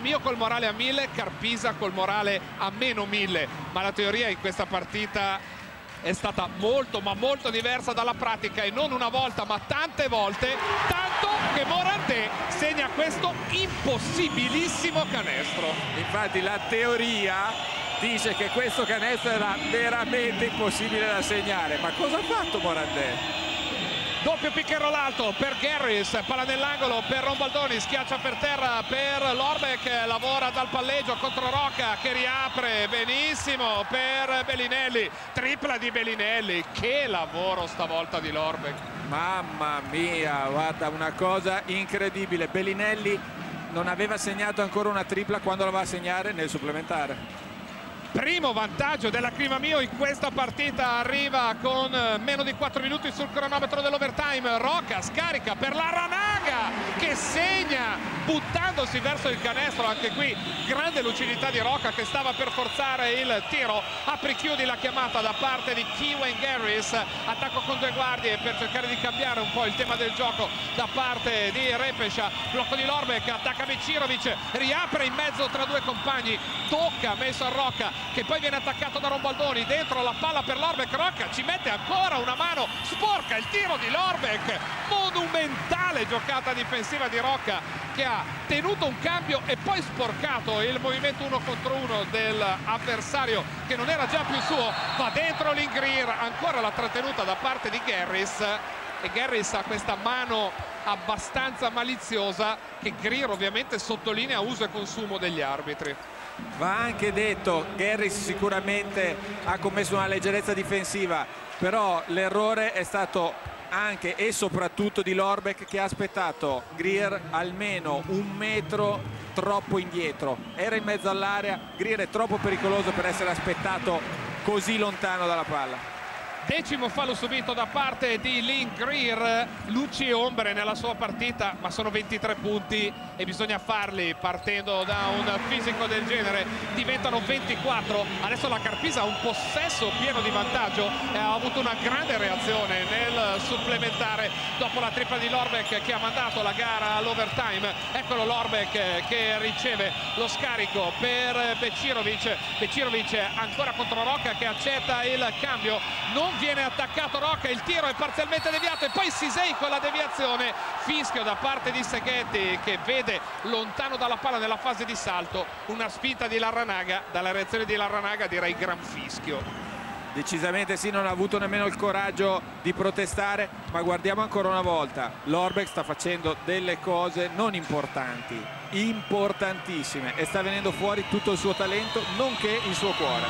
Mio col morale a 1000 Carpisa col morale a meno 1000 ma la teoria in questa partita è stata molto ma molto diversa dalla pratica e non una volta ma tante volte tanto che Morandé segna questo impossibilissimo canestro infatti la teoria dice che questo canestro era veramente impossibile da segnare ma cosa ha fatto Morandé? Doppio piccherò l'alto per Garris palla nell'angolo per Rombaldoni schiaccia per terra per Lorbeck lavora dal palleggio contro Rocca che riapre benissimo per Bellinelli. Tripla di Bellinelli che lavoro stavolta di Lorbeck. Mamma mia guarda una cosa incredibile. Bellinelli non aveva segnato ancora una tripla quando la va a segnare nel supplementare primo vantaggio della Clima Mio in questa partita arriva con eh, meno di 4 minuti sul cronometro dell'overtime. Rocca scarica per la Ranaga che segna buttandosi verso il canestro. Anche qui grande lucidità di Rocca che stava per forzare il tiro. Apri chiudi la chiamata da parte di Kiwen Garris. Attacco con due guardie per cercare di cambiare un po' il tema del gioco da parte di Repescia. Blocco di Lorbeck attacca Vicirovic riapre in mezzo tra due compagni. Tocca messo a Rocca che poi viene attaccato da Rombaldoni dentro la palla per Lorbeck Rocca ci mette ancora una mano sporca il tiro di Lorbeck monumentale giocata difensiva di Rocca che ha tenuto un cambio e poi sporcato il movimento uno contro uno dell'avversario che non era già più suo va dentro l'Ingrir ancora la trattenuta da parte di Garris e Garris ha questa mano abbastanza maliziosa che Greer ovviamente sottolinea uso e consumo degli arbitri va anche detto Garris sicuramente ha commesso una leggerezza difensiva però l'errore è stato anche e soprattutto di Lorbeck che ha aspettato Grier almeno un metro troppo indietro. Era in mezzo all'area Grier è troppo pericoloso per essere aspettato così lontano dalla palla decimo fallo subito da parte di Lynn Greer. Luci e ombre nella sua partita ma sono 23 punti e bisogna farli partendo da un fisico del genere. Diventano 24 adesso la Carpisa ha un possesso pieno di vantaggio e ha avuto una grande reazione nel supplementare. Dopo la tripla di Lorbeck che ha mandato la gara all'overtime eccolo Lorbeck che riceve lo scarico per Becirovic Becirovic ancora contro Rocca che accetta il cambio. Non viene attaccato Rocca, il tiro è parzialmente deviato e poi Sisei con la deviazione, fischio da parte di Seghetti che vede lontano dalla palla nella fase di salto una spinta di Larranaga, dalla reazione di Larranaga direi gran fischio. Decisamente sì, non ha avuto nemmeno il coraggio di protestare, ma guardiamo ancora una volta, l'Orbeck sta facendo delle cose non importanti, importantissime e sta venendo fuori tutto il suo talento, nonché il suo cuore.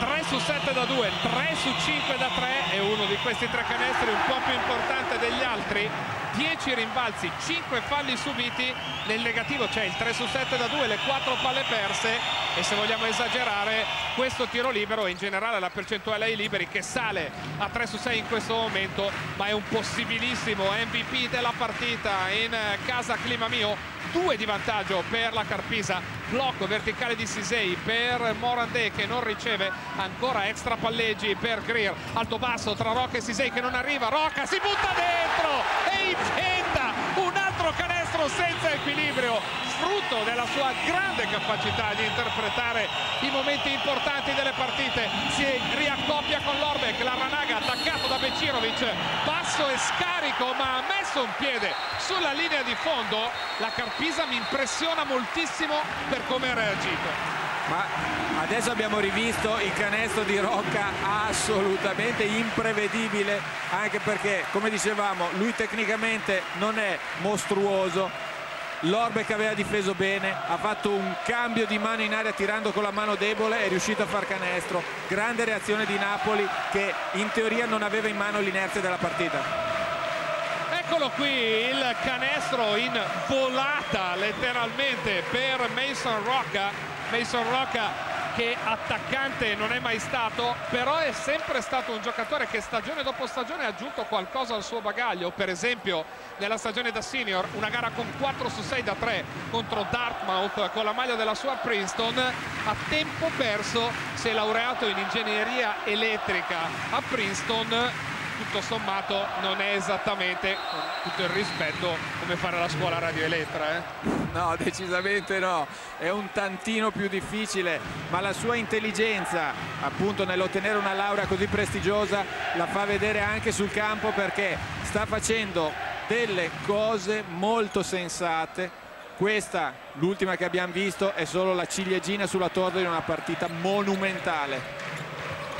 3 su 7 da 2, 3 su 5 da 3 e uno di questi tre canestri un po' più importante degli altri 10 rimbalzi 5 falli subiti nel negativo c'è il 3 su 7 da 2 le 4 palle perse e se vogliamo esagerare questo tiro libero in generale la percentuale ai liberi che sale a 3 su 6 in questo momento ma è un possibilissimo MVP della partita in casa clima mio due di vantaggio per la Carpisa blocco verticale di Sisei per Morandé che non riceve ancora extra palleggi per Greer alto basso tra Rocca e Sisei che non arriva Rocca si butta dentro inventa un altro canestro senza equilibrio frutto della sua grande capacità di interpretare i momenti importanti delle partite. Si riaccoppia con l'Orbeck la Ranaga attaccato da Becirovic basso e scarico ma ha messo un piede sulla linea di fondo. La Carpisa mi impressiona moltissimo per come ha reagito ma adesso abbiamo rivisto il canestro di Rocca assolutamente imprevedibile anche perché come dicevamo lui tecnicamente non è mostruoso L'Orbeck aveva difeso bene, ha fatto un cambio di mano in aria tirando con la mano debole, è riuscito a far canestro. Grande reazione di Napoli che in teoria non aveva in mano l'inerzia della partita. Eccolo qui il canestro in volata letteralmente per Mason Rocca. Mason Rocca che attaccante non è mai stato però è sempre stato un giocatore che stagione dopo stagione ha aggiunto qualcosa al suo bagaglio. Per esempio nella stagione da senior una gara con 4 su 6 da 3 contro Dartmouth con la maglia della sua Princeton a tempo perso si è laureato in ingegneria elettrica a Princeton tutto sommato non è esattamente con tutto il rispetto come fare la scuola radio elettra eh? no decisamente no. È un tantino più difficile ma la sua intelligenza appunto nell'ottenere una laurea così prestigiosa la fa vedere anche sul campo perché sta facendo delle cose molto sensate. Questa l'ultima che abbiamo visto è solo la ciliegina sulla torta di una partita monumentale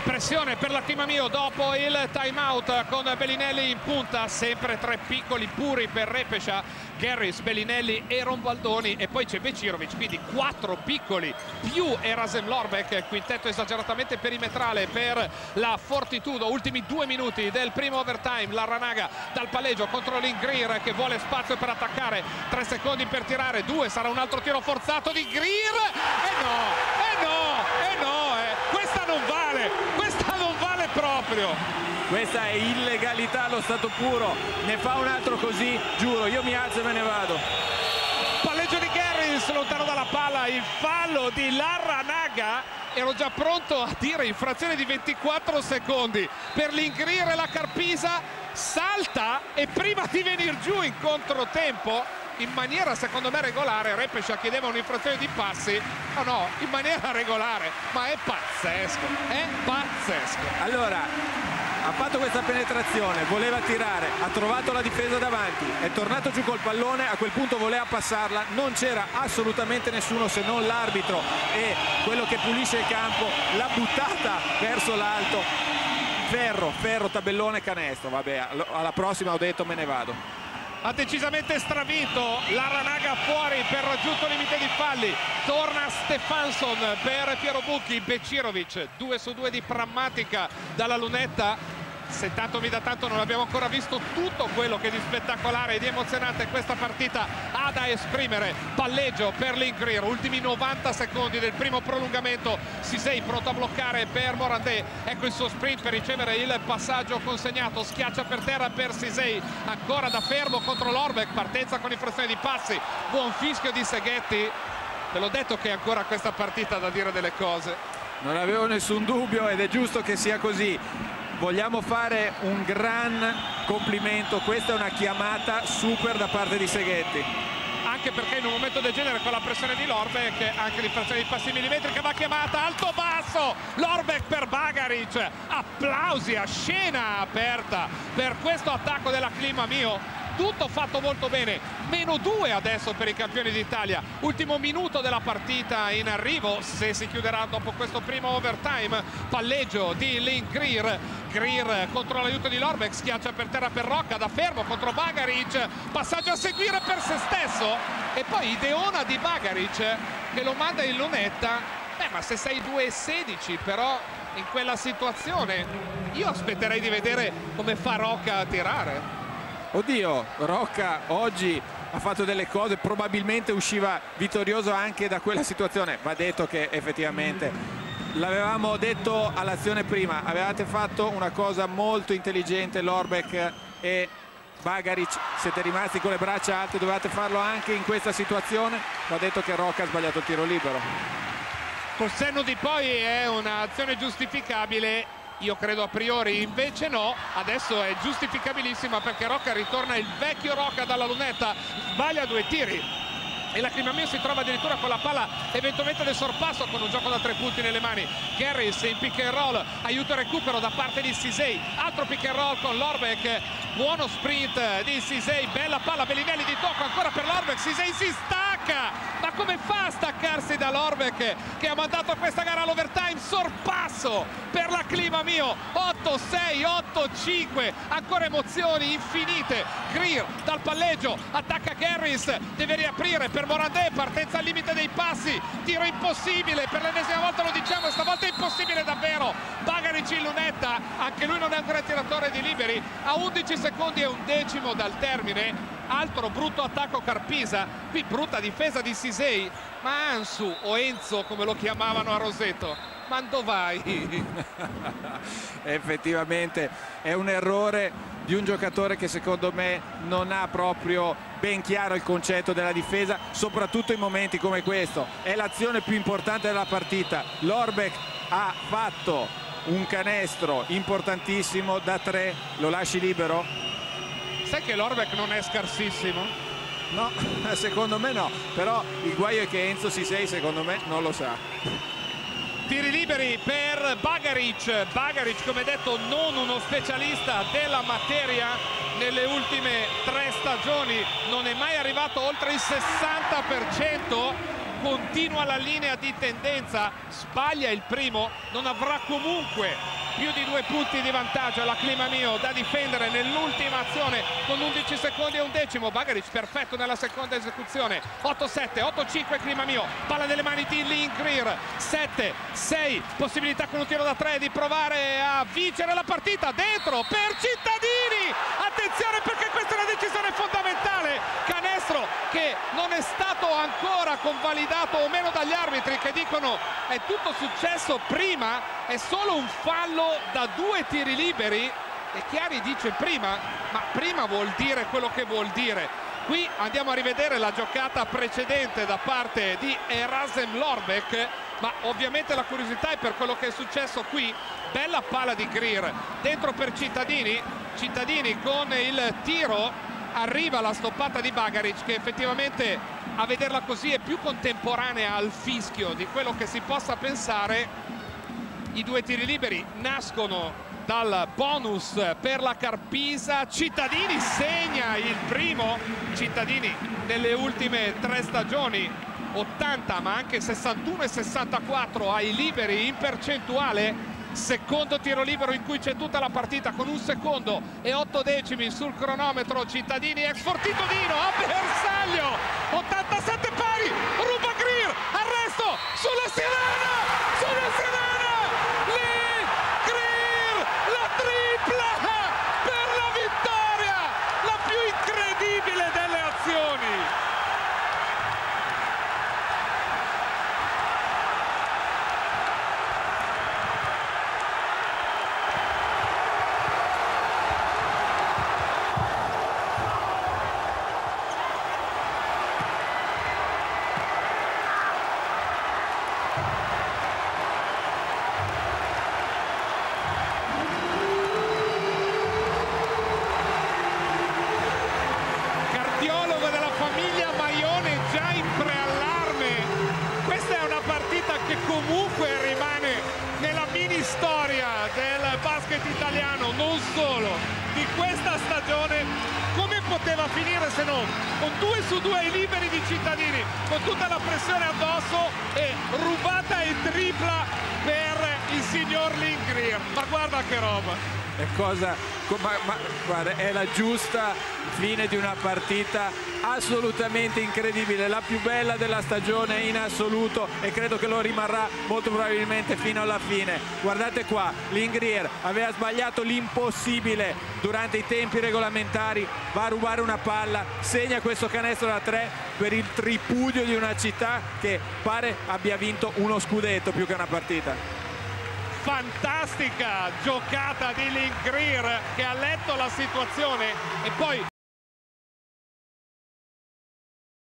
pressione per la Clima Mio dopo il time out con Bellinelli in punta. Sempre tre piccoli puri per Repescia Garris, Bellinelli e Rombaldoni. E poi c'è Becirovic quindi quattro piccoli più Erasem Lorbeck quintetto esageratamente perimetrale per la Fortitudo. Ultimi due minuti del primo overtime. La Ranaga dal palleggio contro l'Ingrir che vuole spazio per attaccare. Tre secondi per tirare due sarà un altro tiro forzato di Greer. E no, e no, e no eh. vale questa non vale proprio. Questa è illegalità allo stato puro. Ne fa un altro così giuro io mi alzo e me ne vado. Palleggio di Garris lontano dalla palla il fallo di Larranaga. Ero già pronto a dire in frazione di 24 secondi. Per l'ingrire la Carpisa salta e prima di venire giù in controtempo in maniera secondo me regolare Repescia chiedeva un'infrazione di passi. No no in maniera regolare ma è pazzesco è pazzesco. Allora ha fatto questa penetrazione, voleva tirare, ha trovato la difesa davanti, è tornato giù col pallone, a quel punto voleva passarla, non c'era assolutamente nessuno se non l'arbitro e quello che pulisce il campo, l'ha buttata verso l'alto, ferro, ferro, tabellone, canestro, vabbè, alla prossima ho detto me ne vado. Ha decisamente stravinto la Ranaga fuori per raggiunto limite di falli. Torna Stefansson per Piero Bucchi. Becirovic 2 su 2 di prammatica dalla lunetta se tanto mi da tanto non abbiamo ancora visto tutto quello che di spettacolare e di emozionante questa partita ha da esprimere. Palleggio per l'Incrir ultimi 90 secondi del primo prolungamento. Sisei pronto a bloccare per Morandé. Ecco il suo sprint per ricevere il passaggio consegnato. Schiaccia per terra per Sisei ancora da fermo contro l'Orbeck partenza con infrazione di passi. Buon fischio di Seghetti. Te l'ho detto che è ancora questa partita da dire delle cose. Non avevo nessun dubbio ed è giusto che sia così vogliamo fare un gran complimento. Questa è una chiamata super da parte di Seghetti. Anche perché in un momento del genere con la pressione di Lorbeck anche l'infrazione di passi millimetrica va chiamata alto basso. Lorbeck per Bagaric. Applausi a scena aperta per questo attacco della Clima Mio tutto fatto molto bene. Meno due adesso per i campioni d'Italia. Ultimo minuto della partita in arrivo. Se si chiuderà dopo questo primo overtime palleggio di Link Greer. Greer contro l'aiuto di Lorbeck schiaccia per terra per Rocca da fermo contro Bagaric. Passaggio a seguire per se stesso. E poi Ideona di Bagaric che lo manda in lunetta. Beh ma se sei 2,16 però in quella situazione io aspetterei di vedere come fa Rocca a tirare Oddio, Rocca oggi ha fatto delle cose, probabilmente usciva vittorioso anche da quella situazione. Va detto che effettivamente l'avevamo detto all'azione prima, avevate fatto una cosa molto intelligente Lorbeck e Bagaric, siete rimasti con le braccia alte, dovevate farlo anche in questa situazione. Va detto che Rocca ha sbagliato il tiro libero. Col senno di poi è un'azione giustificabile io credo a priori invece no. Adesso è giustificabilissima perché Rocca ritorna il vecchio Rocca dalla lunetta. Sbaglia due tiri e la Climamio si trova addirittura con la palla eventualmente del sorpasso con un gioco da tre punti nelle mani. Garris in pick and roll aiuto recupero da parte di Sisei altro pick and roll con Lorbeck. Buono sprint di Sisei bella palla Bellinelli di tocco ancora per Lorbeck. Sisei si stacca! Ma come fa a staccarsi da Lorbeck che ha mandato questa gara all'overtime? Sorpasso per la clima mio. 8-6 8-5 ancora emozioni infinite. Greer dal palleggio attacca Garris deve riaprire per Morandé partenza al limite dei passi tiro impossibile per l'ennesima volta lo diciamo stavolta è impossibile davvero. Bagaric in lunetta anche lui non è gran tiratore di liberi a 11 secondi e un decimo dal termine altro brutto attacco Carpisa qui brutta difesa di Sisei ma Ansu o Enzo come lo chiamavano a Roseto ma dove vai? effettivamente è un errore di un giocatore che secondo me non ha proprio ben chiaro il concetto della difesa soprattutto in momenti come questo è l'azione più importante della partita Lorbeck ha fatto un canestro importantissimo da tre lo lasci libero? sai che l'Orbeck non è scarsissimo? No, secondo me no, però il guaio è che Enzo Sisei secondo me non lo sa. Tiri liberi per Bagaric, Bagaric come detto non uno specialista della materia nelle ultime tre stagioni, non è mai arrivato oltre il 60%, continua la linea di tendenza, sbaglia il primo, non avrà comunque più di due punti di vantaggio alla Clima Mio da difendere nell'ultima azione con 11 secondi e un decimo. Bagaric perfetto nella seconda esecuzione. 8-7, 8-5 Clima Mio. Palla nelle mani di Lin Greer. 7, 6 possibilità con un tiro da 3 di provare a vincere la partita. Dentro per Cittadini! Attenzione perché questa è una decisione fondamentale canestro che non è stato ancora convalidato o meno dagli arbitri che dicono è tutto successo prima è solo un fallo da due tiri liberi. E Chiari dice prima ma prima vuol dire quello che vuol dire. Qui andiamo a rivedere la giocata precedente da parte di Erasem Lorbeck ma ovviamente la curiosità è per quello che è successo qui. Bella palla di Greer dentro per Cittadini Cittadini con il tiro arriva la stoppata di Bagaric che effettivamente a vederla così è più contemporanea al fischio di quello che si possa pensare. I due tiri liberi nascono dal bonus per la Carpisa. Cittadini segna il primo. Cittadini nelle ultime tre stagioni 80 ma anche 61 e 64 ai liberi in percentuale secondo tiro libero in cui c'è tutta la partita con un secondo e 8 decimi sul cronometro. Cittadini ex Fortito Dino a bersaglio. 87 pari ruba Greer arresto sulla sirena di una partita assolutamente incredibile la più bella della stagione in assoluto e credo che lo rimarrà molto probabilmente fino alla fine. Guardate qua l'Ingrier aveva sbagliato l'impossibile. Durante i tempi regolamentari va a rubare una palla segna questo canestro da tre per il tripudio di una città che pare abbia vinto uno scudetto più che una partita. Fantastica giocata di Lingrier che ha letto la situazione e poi